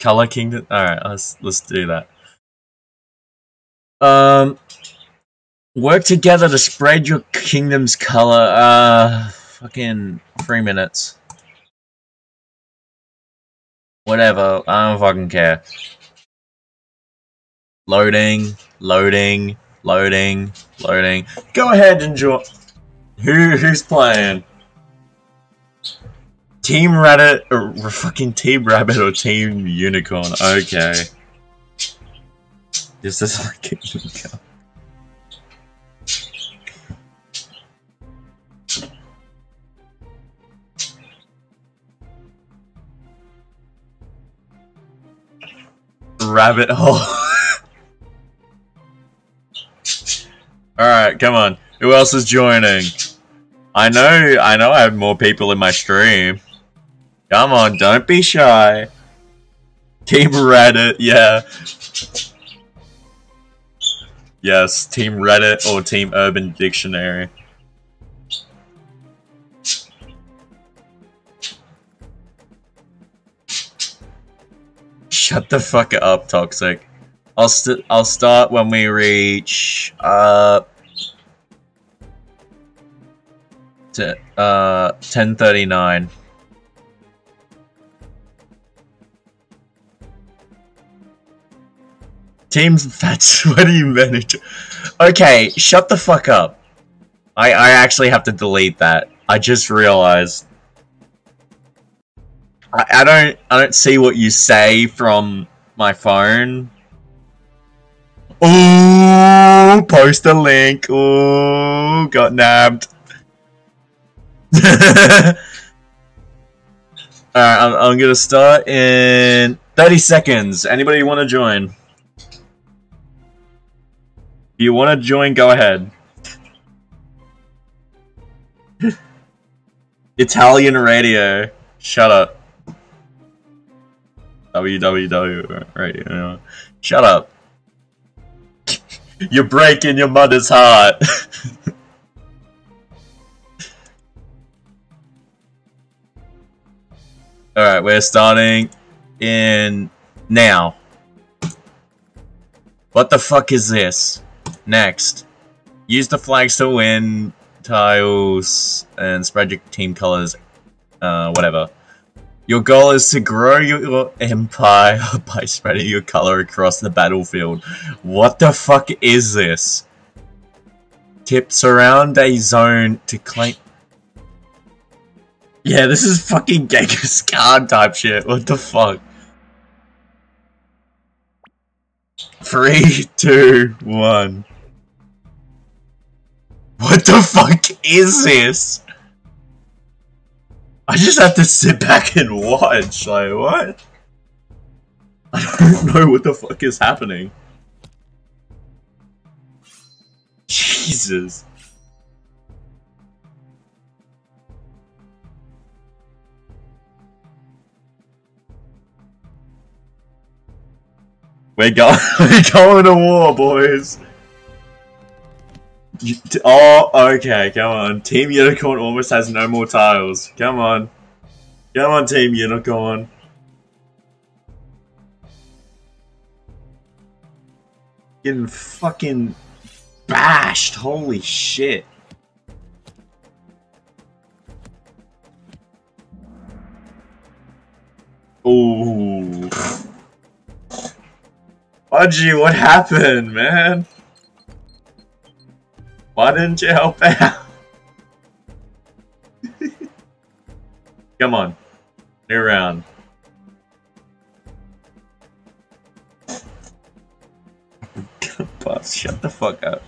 A: Color Kingdom. Alright, let's let's do that. Um work together to spread your kingdom's color. Uh fucking three minutes. Whatever, I don't fucking care. Loading, loading, loading, loading. Go ahead and join. Who who's playing? Team Rabbit or fucking Team Rabbit or Team Unicorn? Okay. This is like Kingdom Come. Rabbit hole. Alright, come on. Who else is joining? I know, I know I have more people in my stream. Come on, don't be shy. Team Reddit, yeah. Yes, Team Reddit or Team Urban Dictionary. Shut the fuck up, Toxic. I'll st I'll start when we reach uh to uh 1039. Teams that's fat sweaty manager. Okay, shut the fuck up. I I actually have to delete that. I just realized. I, I don't I don't see what you say from my phone. Oh, post a link. Oh, got nabbed. Alright, I'm, I'm gonna start in 30 seconds. Anybody want to join? If you want to join, go ahead. Italian radio. Shut up. Www radio. Shut up. You're breaking your mother's heart. Alright, we're starting in now. What the fuck is this? Next. Use the flags to win tiles and spread your team colors. Uh, whatever. Your goal is to grow your empire by spreading your color across the battlefield. What the fuck is this? Tip surround a zone to claim. Yeah, this is fucking Genghis Khan type shit. What the fuck? Three, two, one. What the fuck is this? I just have to sit back and watch. Like, what? I don't know what the fuck is happening. Jesus. We're going, we're going to war, boys. Oh, okay, come on. Team Unicorn almost has no more tiles. Come on. Come on, Team Unicorn. Getting fucking bashed. Holy shit. Ooh. Budgie, what happened, man? Why didn't you help out? Come on. New round. Boss, shut the fuck up.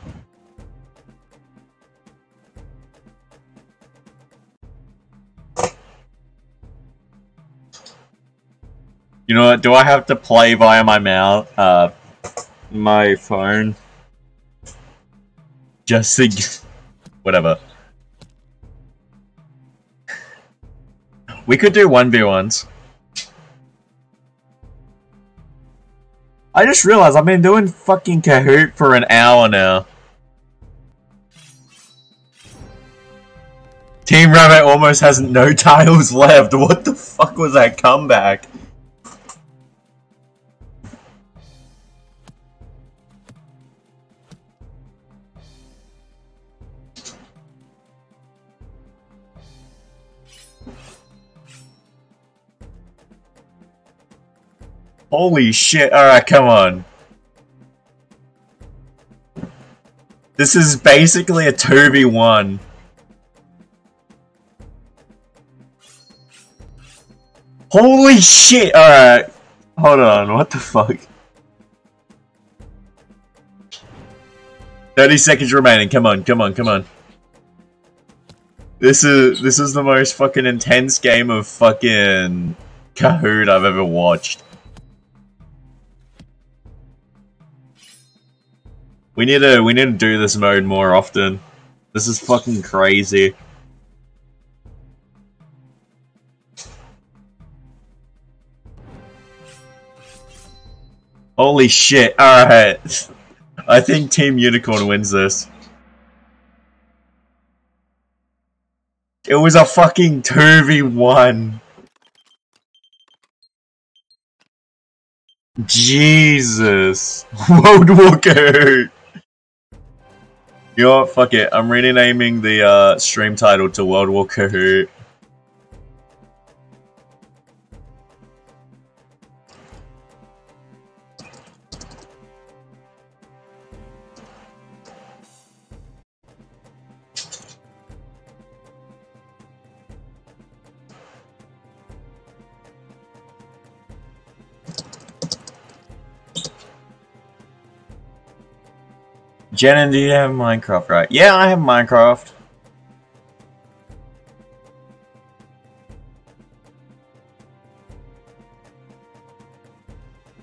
A: You know what? Do I have to play via my mouth? Uh, my phone? Just whatever. We could do one v ones. I just realized I've been doing fucking Kahoot for an hour now. Team Rabbit almost has no tiles left. What the fuck was that comeback? Holy shit, alright, come on. This is basically a 2v1. Holy shit, alright. Hold on, what the fuck? 30 seconds remaining, come on, come on, come on. This is this is the most fucking intense game of fucking Kahoot I've ever watched. We need to we need to do this mode more often. This is fucking crazy. Holy shit, alright. I think Team Unicorn wins this. It was a fucking 2v1. Jesus. World Walker. You know what? Fuck it. I'm renaming the uh, stream title to World War Kahoot. Jenna, do you have Minecraft right? Yeah, I have Minecraft.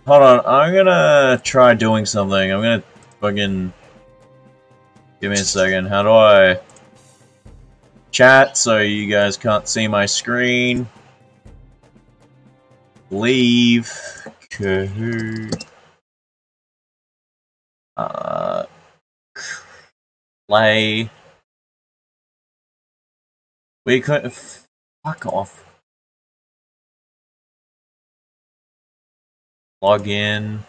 A: Hold on, I'm gonna try doing something. I'm gonna fucking... Give me a second. How do I... Chat so you guys can't see my screen. Leave. Kahoot. Uh play. We could fuck off. Log in.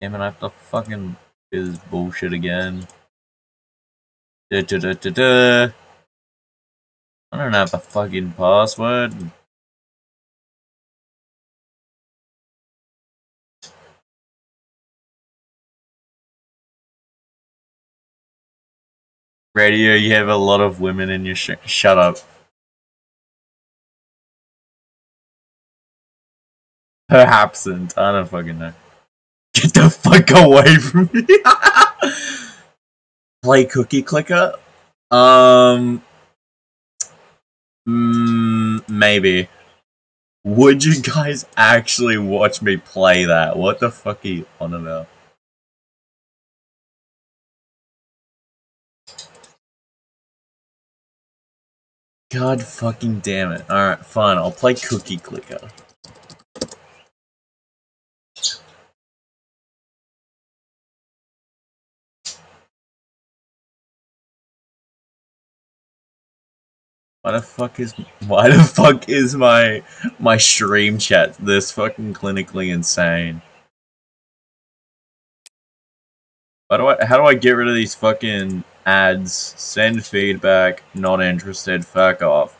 A: Damn it, I have to fucking do this bullshit again. Da, da, da, da, da. I don't have a fucking password. Radio, you have a lot of women in your sh shut up. Perhaps, I don't fucking know. Get the fuck away from me. Play cookie clicker? Um. Mm, maybe. Would you guys actually watch me play that? What the fuck are you on about? God fucking damn it. Alright, fine, I'll play Cookie Clicker. Why the fuck is why the fuck is my my stream chat this fucking clinically insane? How do I how do I get rid of these fucking ads? Send feedback, not interested, fuck off.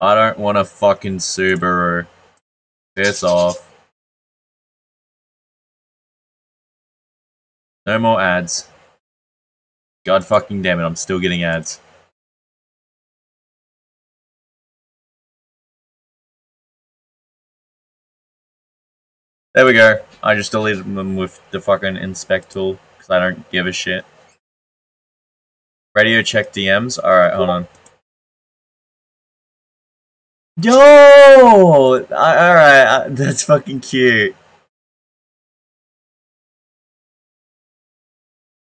A: I don't want a fucking Subaru. Piss off. No more ads. God fucking damn it, I'm still getting ads. There we go. I just deleted them with the fucking inspect tool because I don't give a shit. Radio check DMs. Alright, hold on. Yo! Alright, that's fucking cute.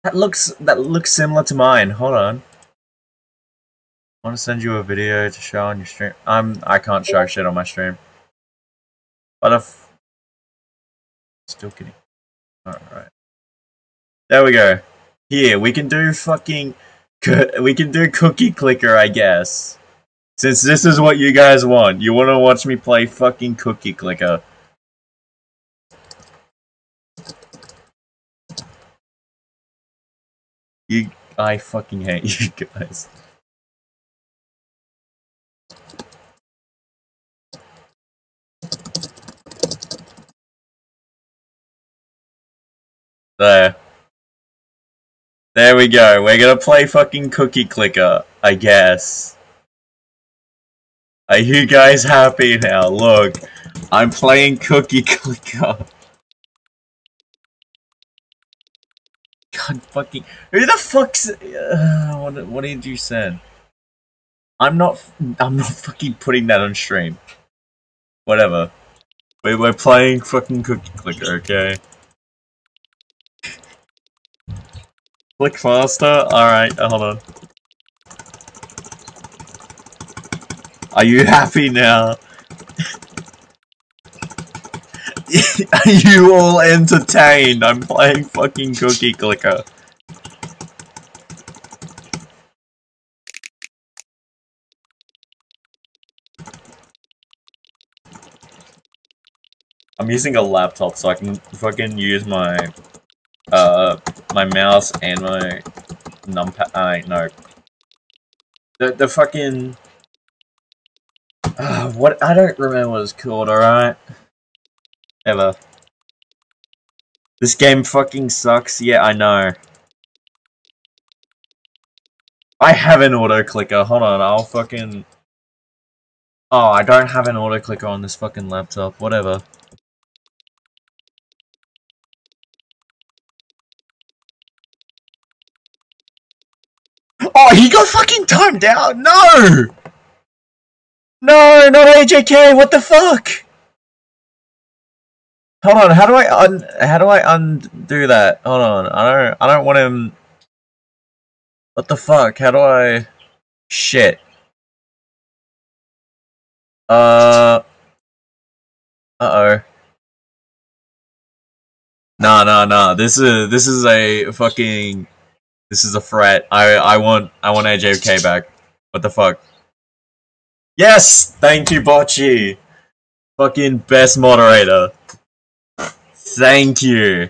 A: That looks that looks similar to mine. Hold on. I want to send you a video to show on your stream. I'm I can't show shit on my stream. But if Still kidding. Alright. There we go. Here, we can do fucking... We can do cookie clicker, I guess. Since this is what you guys want. You want to watch me play fucking cookie clicker. You... I fucking hate you guys. There. There we go. We're gonna play fucking Cookie Clicker, I guess. Are you guys happy now? Look, I'm playing Cookie Clicker. God fucking... Who the fuck's... Uh, what, what did you say? I'm not... I'm not fucking putting that on stream. Whatever. We, we're playing fucking Cookie Clicker, okay? Click faster? Alright, hold on. Are you happy now? Are you all entertained? I'm playing fucking Cookie Clicker. I'm using a laptop so I can fucking use my my mouse and my numpad. I uh, no. The the fucking. Uh, what I don't remember what it's called. All right. Ever. This game fucking sucks. Yeah, I know. I have an auto clicker. Hold on, I'll fucking. Oh, I don't have an auto clicker on this fucking laptop. Whatever. Oh, he fucking timed out! No! No, not AJK, what the fuck? Hold on, how do I un how do I undo that? Hold on, I don't I don't want him What the fuck? How do I shit? Uh Uh-oh. Nah, nah, nah. This is this is a fucking this is a threat. I I want I want AJK back. What the fuck? Yes! Thank you, Bocchi! Fucking best moderator. Thank you.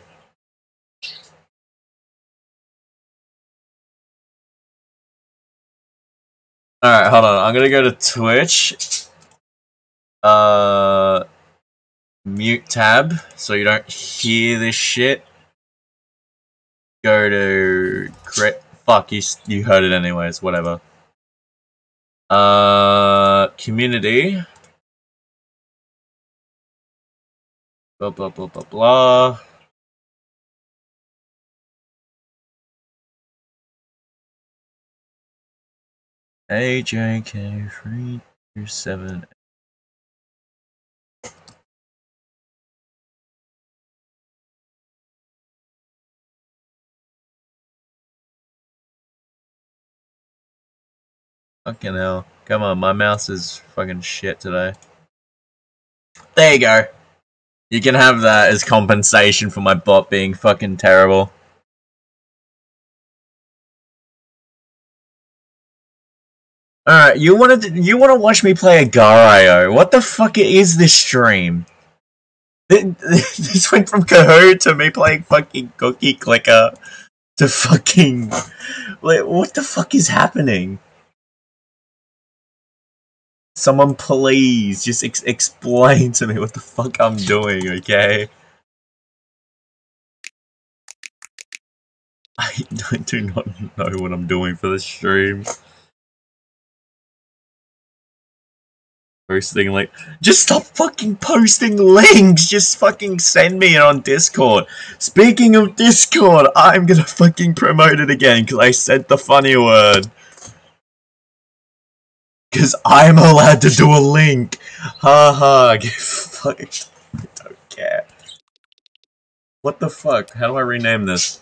A: Alright, hold on. I'm gonna go to Twitch. Uh, mute tab so you don't hear this shit go to create. Fuck you! You heard it anyways. Whatever. Uh, community. Blah blah blah blah blah. AJK three two seven. Fucking hell. Come on, my mouse is fucking shit today. There you go. You can have that as compensation for my bot being fucking terrible. Alright, you to, you want to watch me play Agar.io. What the fuck is this stream? This went from Kahoot to me playing fucking Cookie Clicker to fucking... Like, what the fuck is happening? Someone please just ex explain to me what the fuck I'm doing, okay? I, do not know what I'm doing for this stream. Posting like, just stop fucking posting links. Just fucking send me it on Discord. Speaking of Discord, I'm gonna fucking promote it again because I said the funny word. Because I'm allowed to do a link. Ha ha. Fucked. I don't care. What the fuck? How do I rename this?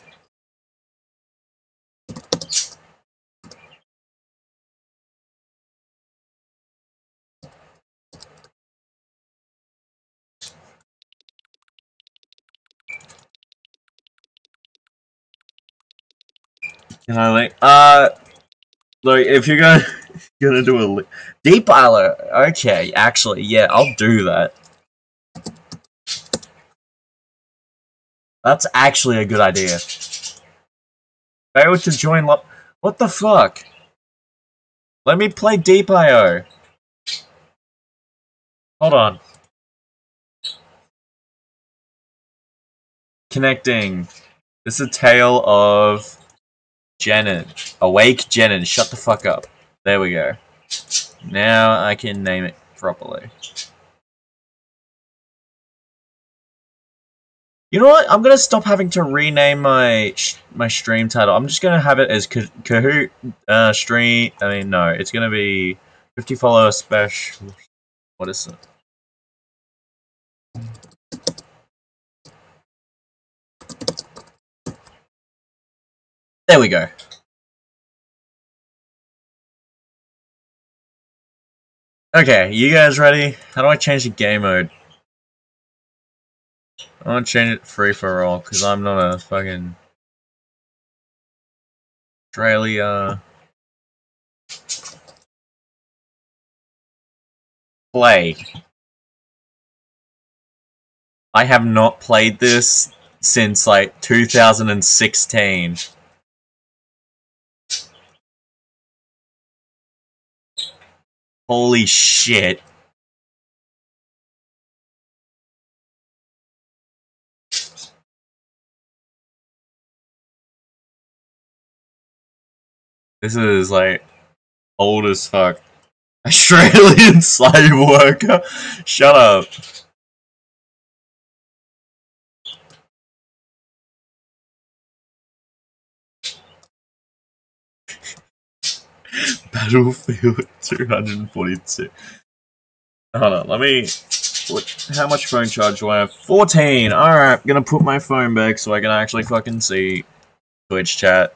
A: Can I like uh like if you're gonna gonna do a deep depiler, okay, actually, yeah, I'll do that. That's actually a good idea. Fail to join lo- What the fuck? Let me play Diep.io. Hold on. Connecting. This is a tale of Jenin. Awake Jenin. Shut the fuck up. There we go. Now I can name it properly. You know what? I'm gonna stop having to rename my my stream title. I'm just gonna have it as Ka Kahoot uh, stream. I mean, no, it's gonna be 50 follower special. What is it? There we go. Okay, you guys ready? How do I change the game mode? I want to change it free for all because I'm not a fucking Australia. Play. I have not played this since like 2016. Holy shit. This is like old as fuck. Australian slave worker? Shut up. Battlefield 242. Hold on, let me. How much phone charge do I have? 14! Alright, gonna put my phone back so I can actually fucking see Twitch chat.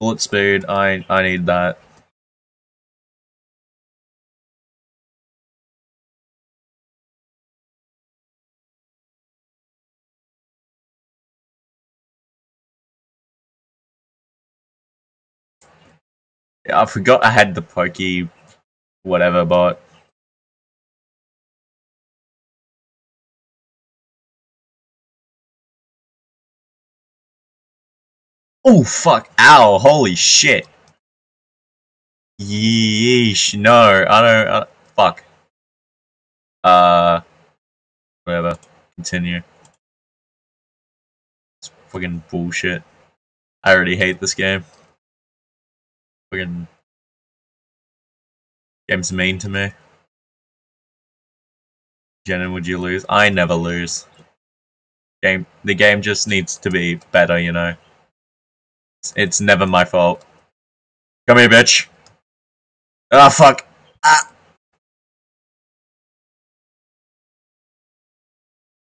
A: Bullet speed, I I need that. I forgot I had the pokey whatever bot. Oh fuck! Ow! Holy shit! Yeesh! No, I don't. Uh, fuck. Uh, whatever. Continue. It's fucking bullshit. I already hate this game. Fucking game's mean to me. Jenin, would you lose? I never lose. Game, the game just needs to be better, you know. It's, it's never my fault. Come here, bitch. Ah, oh, fuck. Ah.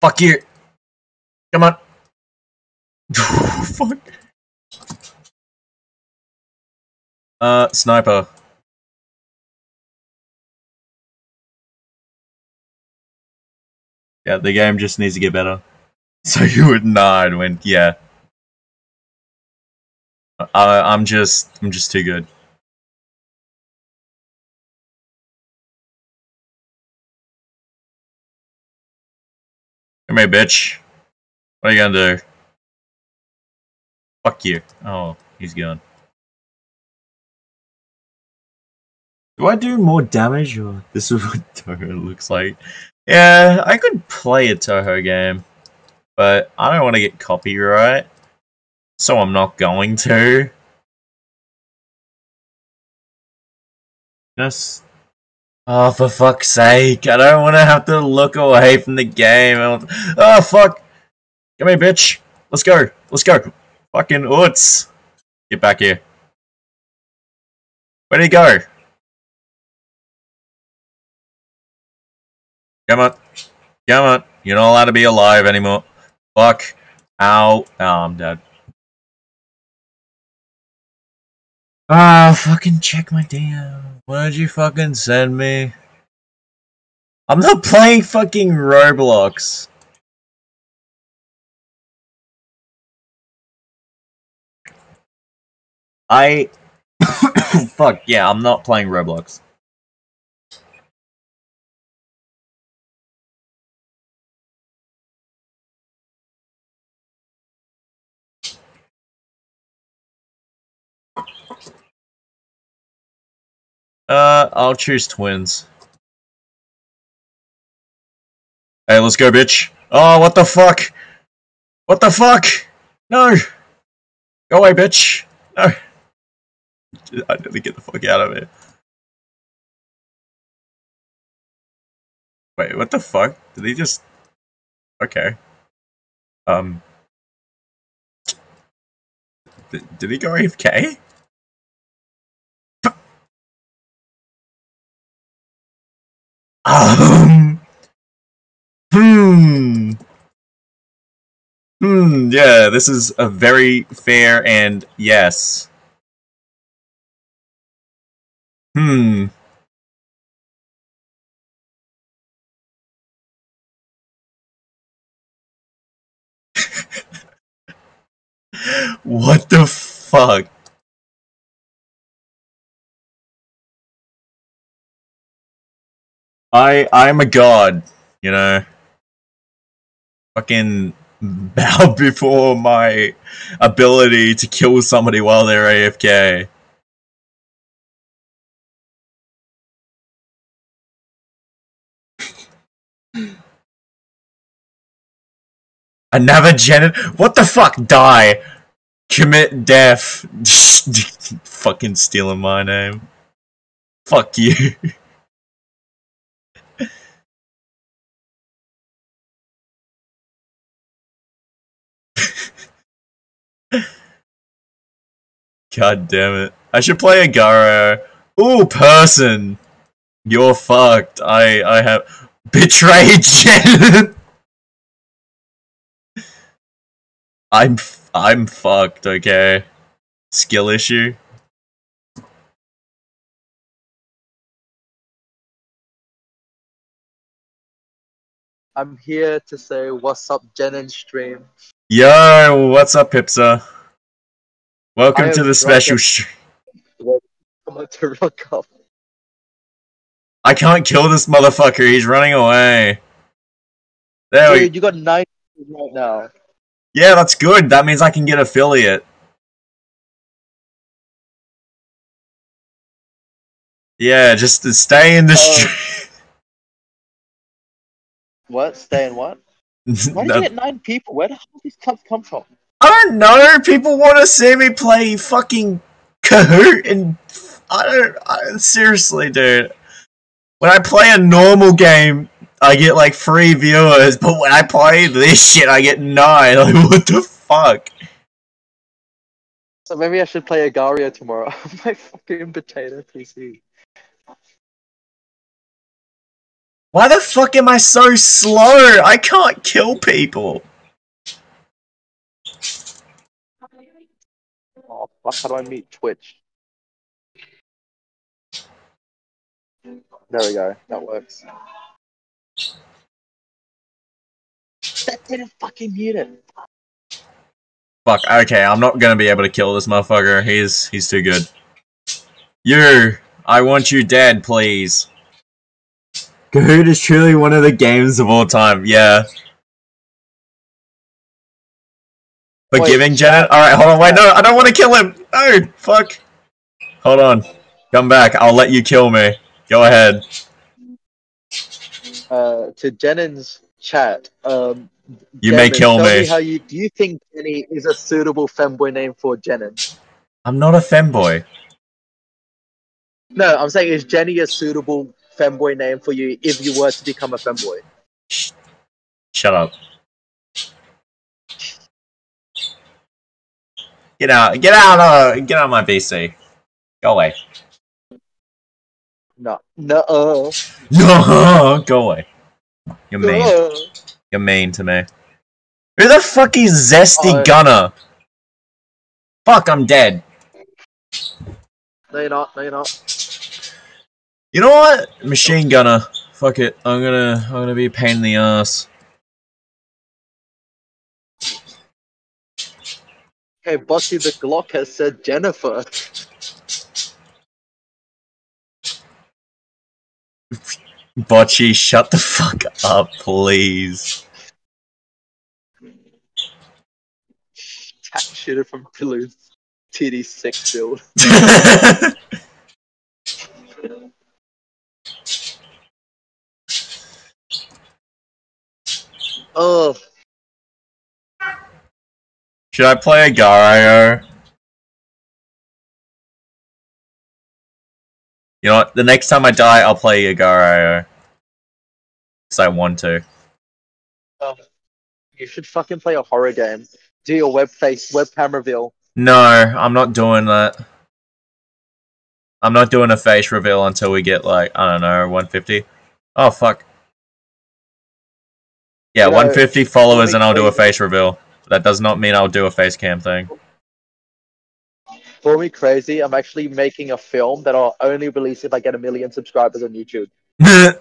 A: Fuck you. Come on. fuck. Uh, sniper. Yeah, the game just needs to get better. So you would nod when, yeah. I, I'm just, I'm just too good. Come here, bitch. What are you gonna do? Fuck you. Oh, he's gone. Do I do more damage or this is what Touhou looks like? Yeah, I could play a Touhou game, but I don't want to get copyright, so I'm not going to. Just, oh, for fuck's sake, I don't want to have to look away from the game. Oh, oh, fuck. Come here, bitch. Let's go. Let's go. Fucking Utz. Get back here. Where'd he go? Come on. Come on. You're not allowed to be alive anymore. Fuck. Ow. Oh, I'm dead. Ah, fucking check my damn. Did you fucking send me? I'm not playing fucking Roblox. I... Fuck, yeah, I'm not playing Roblox. Uh, I'll choose twins. Hey, let's go, bitch. Oh, what the fuck? What the fuck? No! Go away, bitch. No. I need to get the fuck out of here. Wait, what the fuck? Did he just... Okay. Um... Did, did he go AFK? Um. Hmm. Hmm. Yeah, this is a very fair and yes. Hmm. what the fuck? I I'm a god, you know. Fucking bow before my ability to kill somebody while they're AFK. Another Janet? What the fuck? Die. Commit death. Fucking stealing my name. Fuck you. God damn it. I should play Agario. Ooh, person! You're fucked. I I have betrayed Jen. I'm I'm fucked, okay? Skill issue.
C: I'm here to say what's up, Jen and stream.
A: Yo, what's up, Pipsa? Welcome to the special stream.
C: to rock up.
A: I can't kill this motherfucker. He's running away.
C: There Dude, we... you got nine right now.
A: Yeah, that's good. That means I can get affiliate. Yeah, just to stay in the uh, stream.
C: What? Stay in what? Why did no. you get nine people? Where the hell did these clubs come from?
A: I don't know. People want to see me play fucking Kahoot, and I don't. I, seriously, dude. When I play a normal game, I get like three viewers, but when I play this shit, I get nine. Like, what the fuck?
C: So maybe I should play Agario tomorrow on my fucking potato PC.
A: Why the fuck am I so slow? I can't kill people.
C: Oh fuck! How do I meet Twitch? There we go. That works. That didn't fucking mute it.
A: Fuck. Okay, I'm not gonna be able to kill this motherfucker. He's he's too good. You, I want you dead, please. Kahoot is truly one of the games of all time. Yeah. Forgiving
C: Wait,
A: Janet. All right, hold on. Wait, no, I don't want to kill him. No, fuck. Hold on. Come back. I'll let you kill me. Go ahead.
C: Uh, to Jennings chat. Um,
A: You may kill
C: tell
A: me.
C: How you do you think Jenny is a suitable femboy name for Jennings?
A: I'm not a femboy.
C: No, I'm saying is Jenny a suitable femboy name for you if you were to become a femboy?
A: Shh. Shut up. Get out! Get out! Uh, get out of my VC. Go away.
C: No, no, uh,
A: No, go away. You're mean.
C: no.
A: You're mean to me. Who the fuck is Zesty
C: Oh.
A: Gunner? Fuck, I'm dead.
C: No, you're not. No, you're not.
A: You know what? Machine Gunner. Fuck it. I'm gonna. I'm gonna be a pain in the ass.
C: Hey, Bossy the Glock has said Jennifer.
A: Bocchi, shut the fuck up, please.
C: Cat shooter from Toulouse. TD6 build. Oh,
A: Should I play Agario? You know what? The next time I die, I'll play Agario. Because I want to.
C: Oh, you should fucking play a horror game. Do your web face webcam reveal.
A: No, I'm not doing that. I'm not doing a face reveal until we get like I don't know 150. Oh fuck. Yeah,
C: You know,
A: 150 followers and I'll do a face reveal. That does not mean I'll do a face cam thing.
C: For me crazy, I'm actually making a film that I'll only release if I get a million subscribers on YouTube.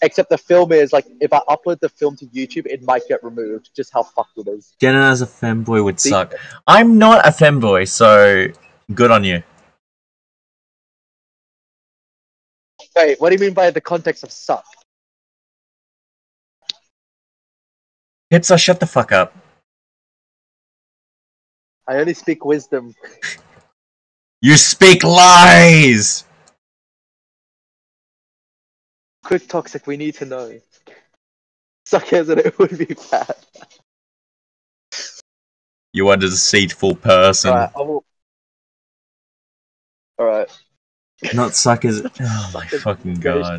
C: Except the film is like if I upload the film to YouTube, it might get removed. Just how fucked it is.
A: Jenna as a femboy would
C: See?
A: suck. I'm not a femboy, so good on you.
C: Wait, what do you mean by the context of suck?
A: Hipsa, shut the fuck up.
C: I only speak wisdom.
A: You speak lies!
C: Quick toxic, we need to know. Suck as it, would be bad.
A: You are a deceitful person.
C: Alright, I will. Alright.
A: Not suck as. Oh my
C: Fucking
A: fucking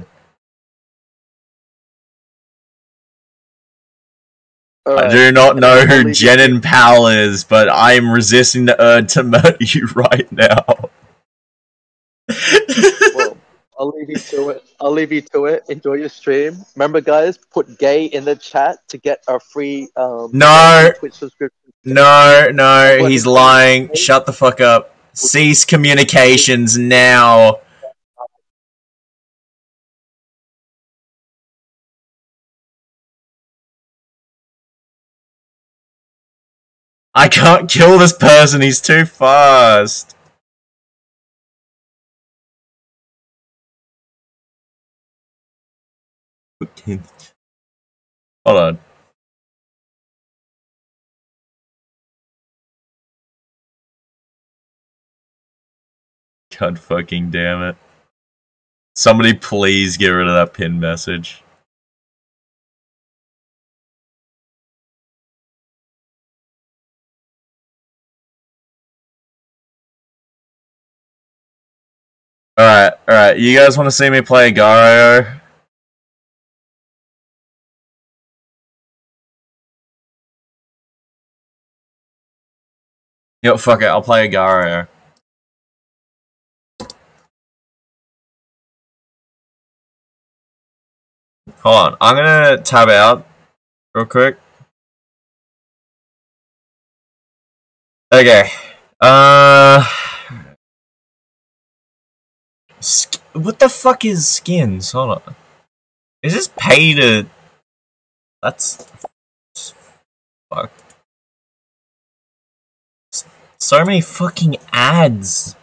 A: god. I do not know who Jenin Powell is, but I am resisting the urge to murder you right now.
C: Well, I'll leave you to it. I'll leave you to it. Enjoy your stream. Remember, guys, put gay in the chat to get a free um
A: No.
C: Twitch subscription.
A: no, no, he's lying. Shut the fuck up. Cease communications now. I can't kill this person, he's too fast. Hold on. God fucking damn it. Somebody please get rid of that pin message. Alright, alright. You guys want to see me play Gario? Yo, fuck it. I'll play Gario. Hold on. I'm gonna tab out real quick. Okay. Uh. Sk- what the fuck is skins? Hold on. Is this pay to? That's fuck. So many fucking ads.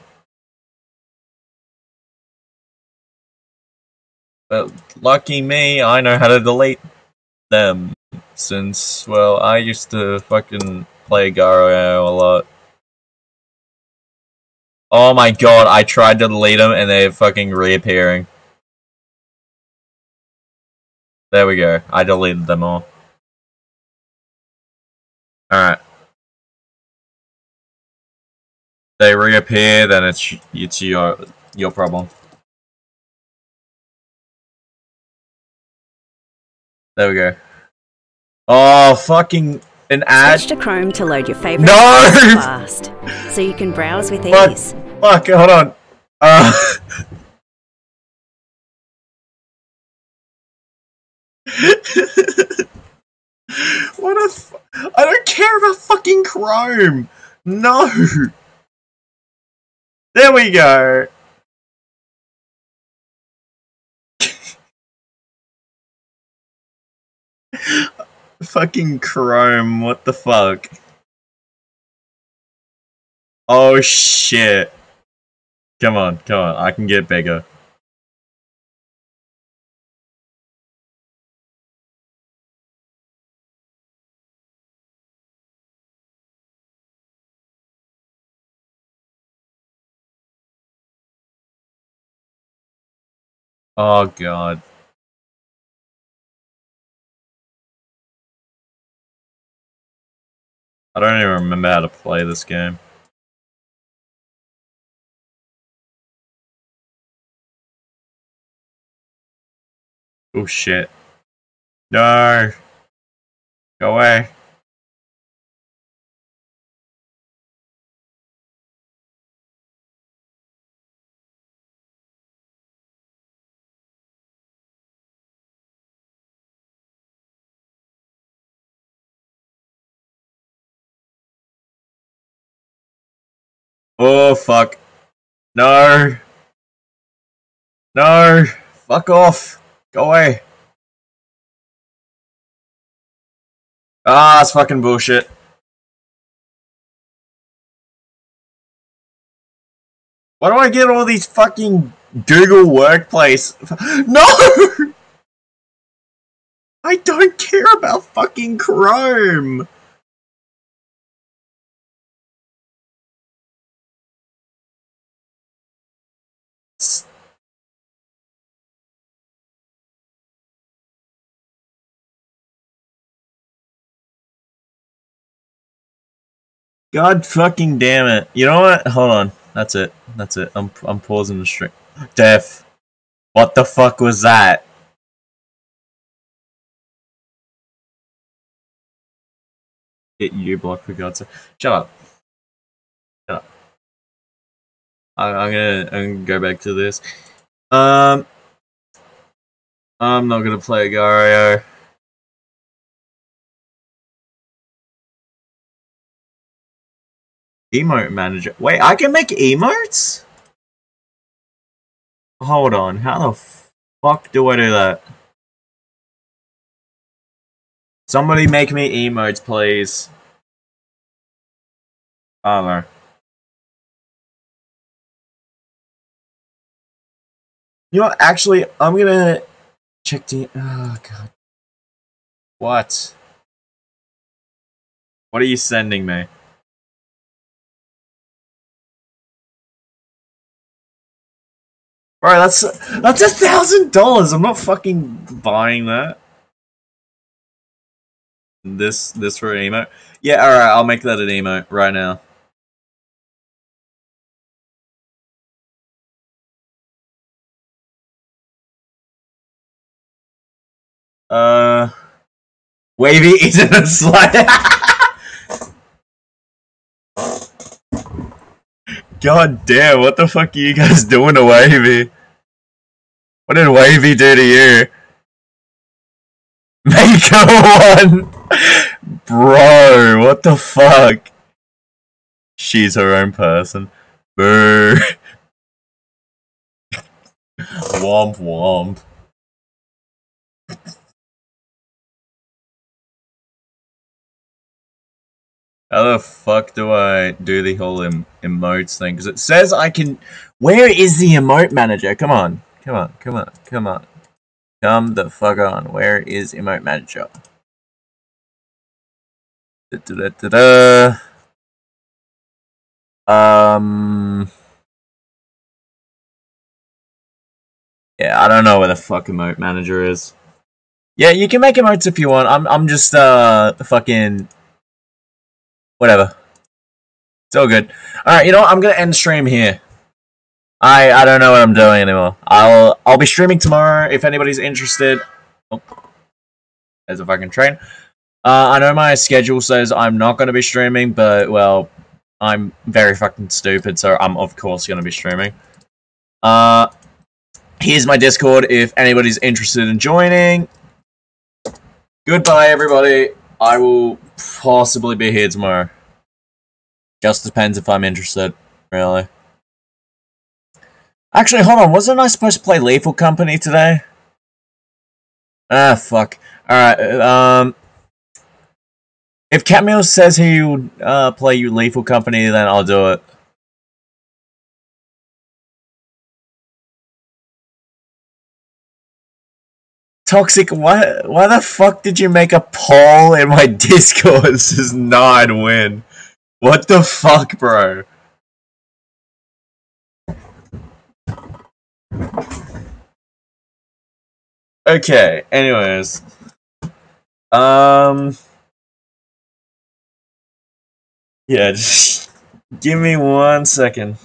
A: But lucky me, I know how to delete them. Since, well, I used to fucking play Gario a lot. Oh my god, I tried to delete them and they're fucking reappearing. There we go. I deleted them all. Alright. They reappear, then it's it's your your problem. There we go. Oh, fucking an ad.
D: Switch to Chrome to load your favorite
A: No!
D: fast, so you can browse with ease.
A: Fuck, hold on. Uh. what a. F- I don't care about fucking Chrome! No! There we go! Fucking Chrome, what the fuck? Oh shit. Come on, come on, I can get bigger. Oh god. I don't even remember how to play this game. Oh shit. No! Go away. Oh fuck. No! No! Fuck off! Go away! Ah, it's fucking bullshit. Why do I get all these fucking Google Workspace? No! I don't care about fucking Chrome! God fucking damn it. You know what? Hold on. That's it. That's it. I'm I'm pausing the stream. Def. What the fuck was that? Hit you block for God's sake. Shut up. Shut up. I, I'm gonna I'm gonna go back to this. Um I'm not gonna play Gario. Emote manager. Wait, I can make emotes? Hold on, how the fuck do I do that? Somebody make me emotes, please. I don't know. You know actually, I'm gonna check the. Oh, God. What? What are you sending me? Alright, that's that's a thousand dollars. I'm not fucking buying that. This this for an emote? Yeah, alright, I'll make that an emote right now. Uh Wavy isn't a slide. God damn, what the fuck are you guys doing to Wavy? What did Wavy do to you? Make her one! Bro, what the fuck? She's her own person. Boo. womp womp. How the fuck do I do the whole em- emotes thing? Because it says I can. Where is the emote manager? Come on, come on, come on, come on, come the fuck on. Where is emote manager? Da, da, da. Um. Yeah, I don't know where the fuck emote manager is. Yeah, you can make emotes if you want. I'm I'm just uh the fucking whatever. It's all good. Alright, you know what? I'm gonna end stream here. I I don't know what I'm doing anymore. I'll I'll be streaming tomorrow if anybody's interested. Oh, there's a fucking train. Uh, I know my schedule says I'm not gonna be streaming, but well, I'm very fucking stupid, so I'm of course gonna be streaming. Uh, here's my Discord if anybody's interested in joining. Goodbye, everybody. I will possibly be here tomorrow. Just depends if I'm interested, really. Actually, hold on. Wasn't I supposed to play Lethal Company today? Ah, fuck. Alright, um... If Camille says he would uh, play you Lethal Company, then I'll do it. Toxic, why, why the fuck did you make a poll in my Discord This is not win? What the fuck, bro? Okay, anyways. Um. Yeah, just give me one second.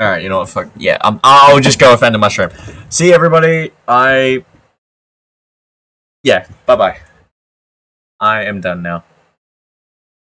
A: All right, you know what? Fuck yeah, I'm, I'll just go offend a mushroom. See everybody. I yeah. Bye bye. I am done now.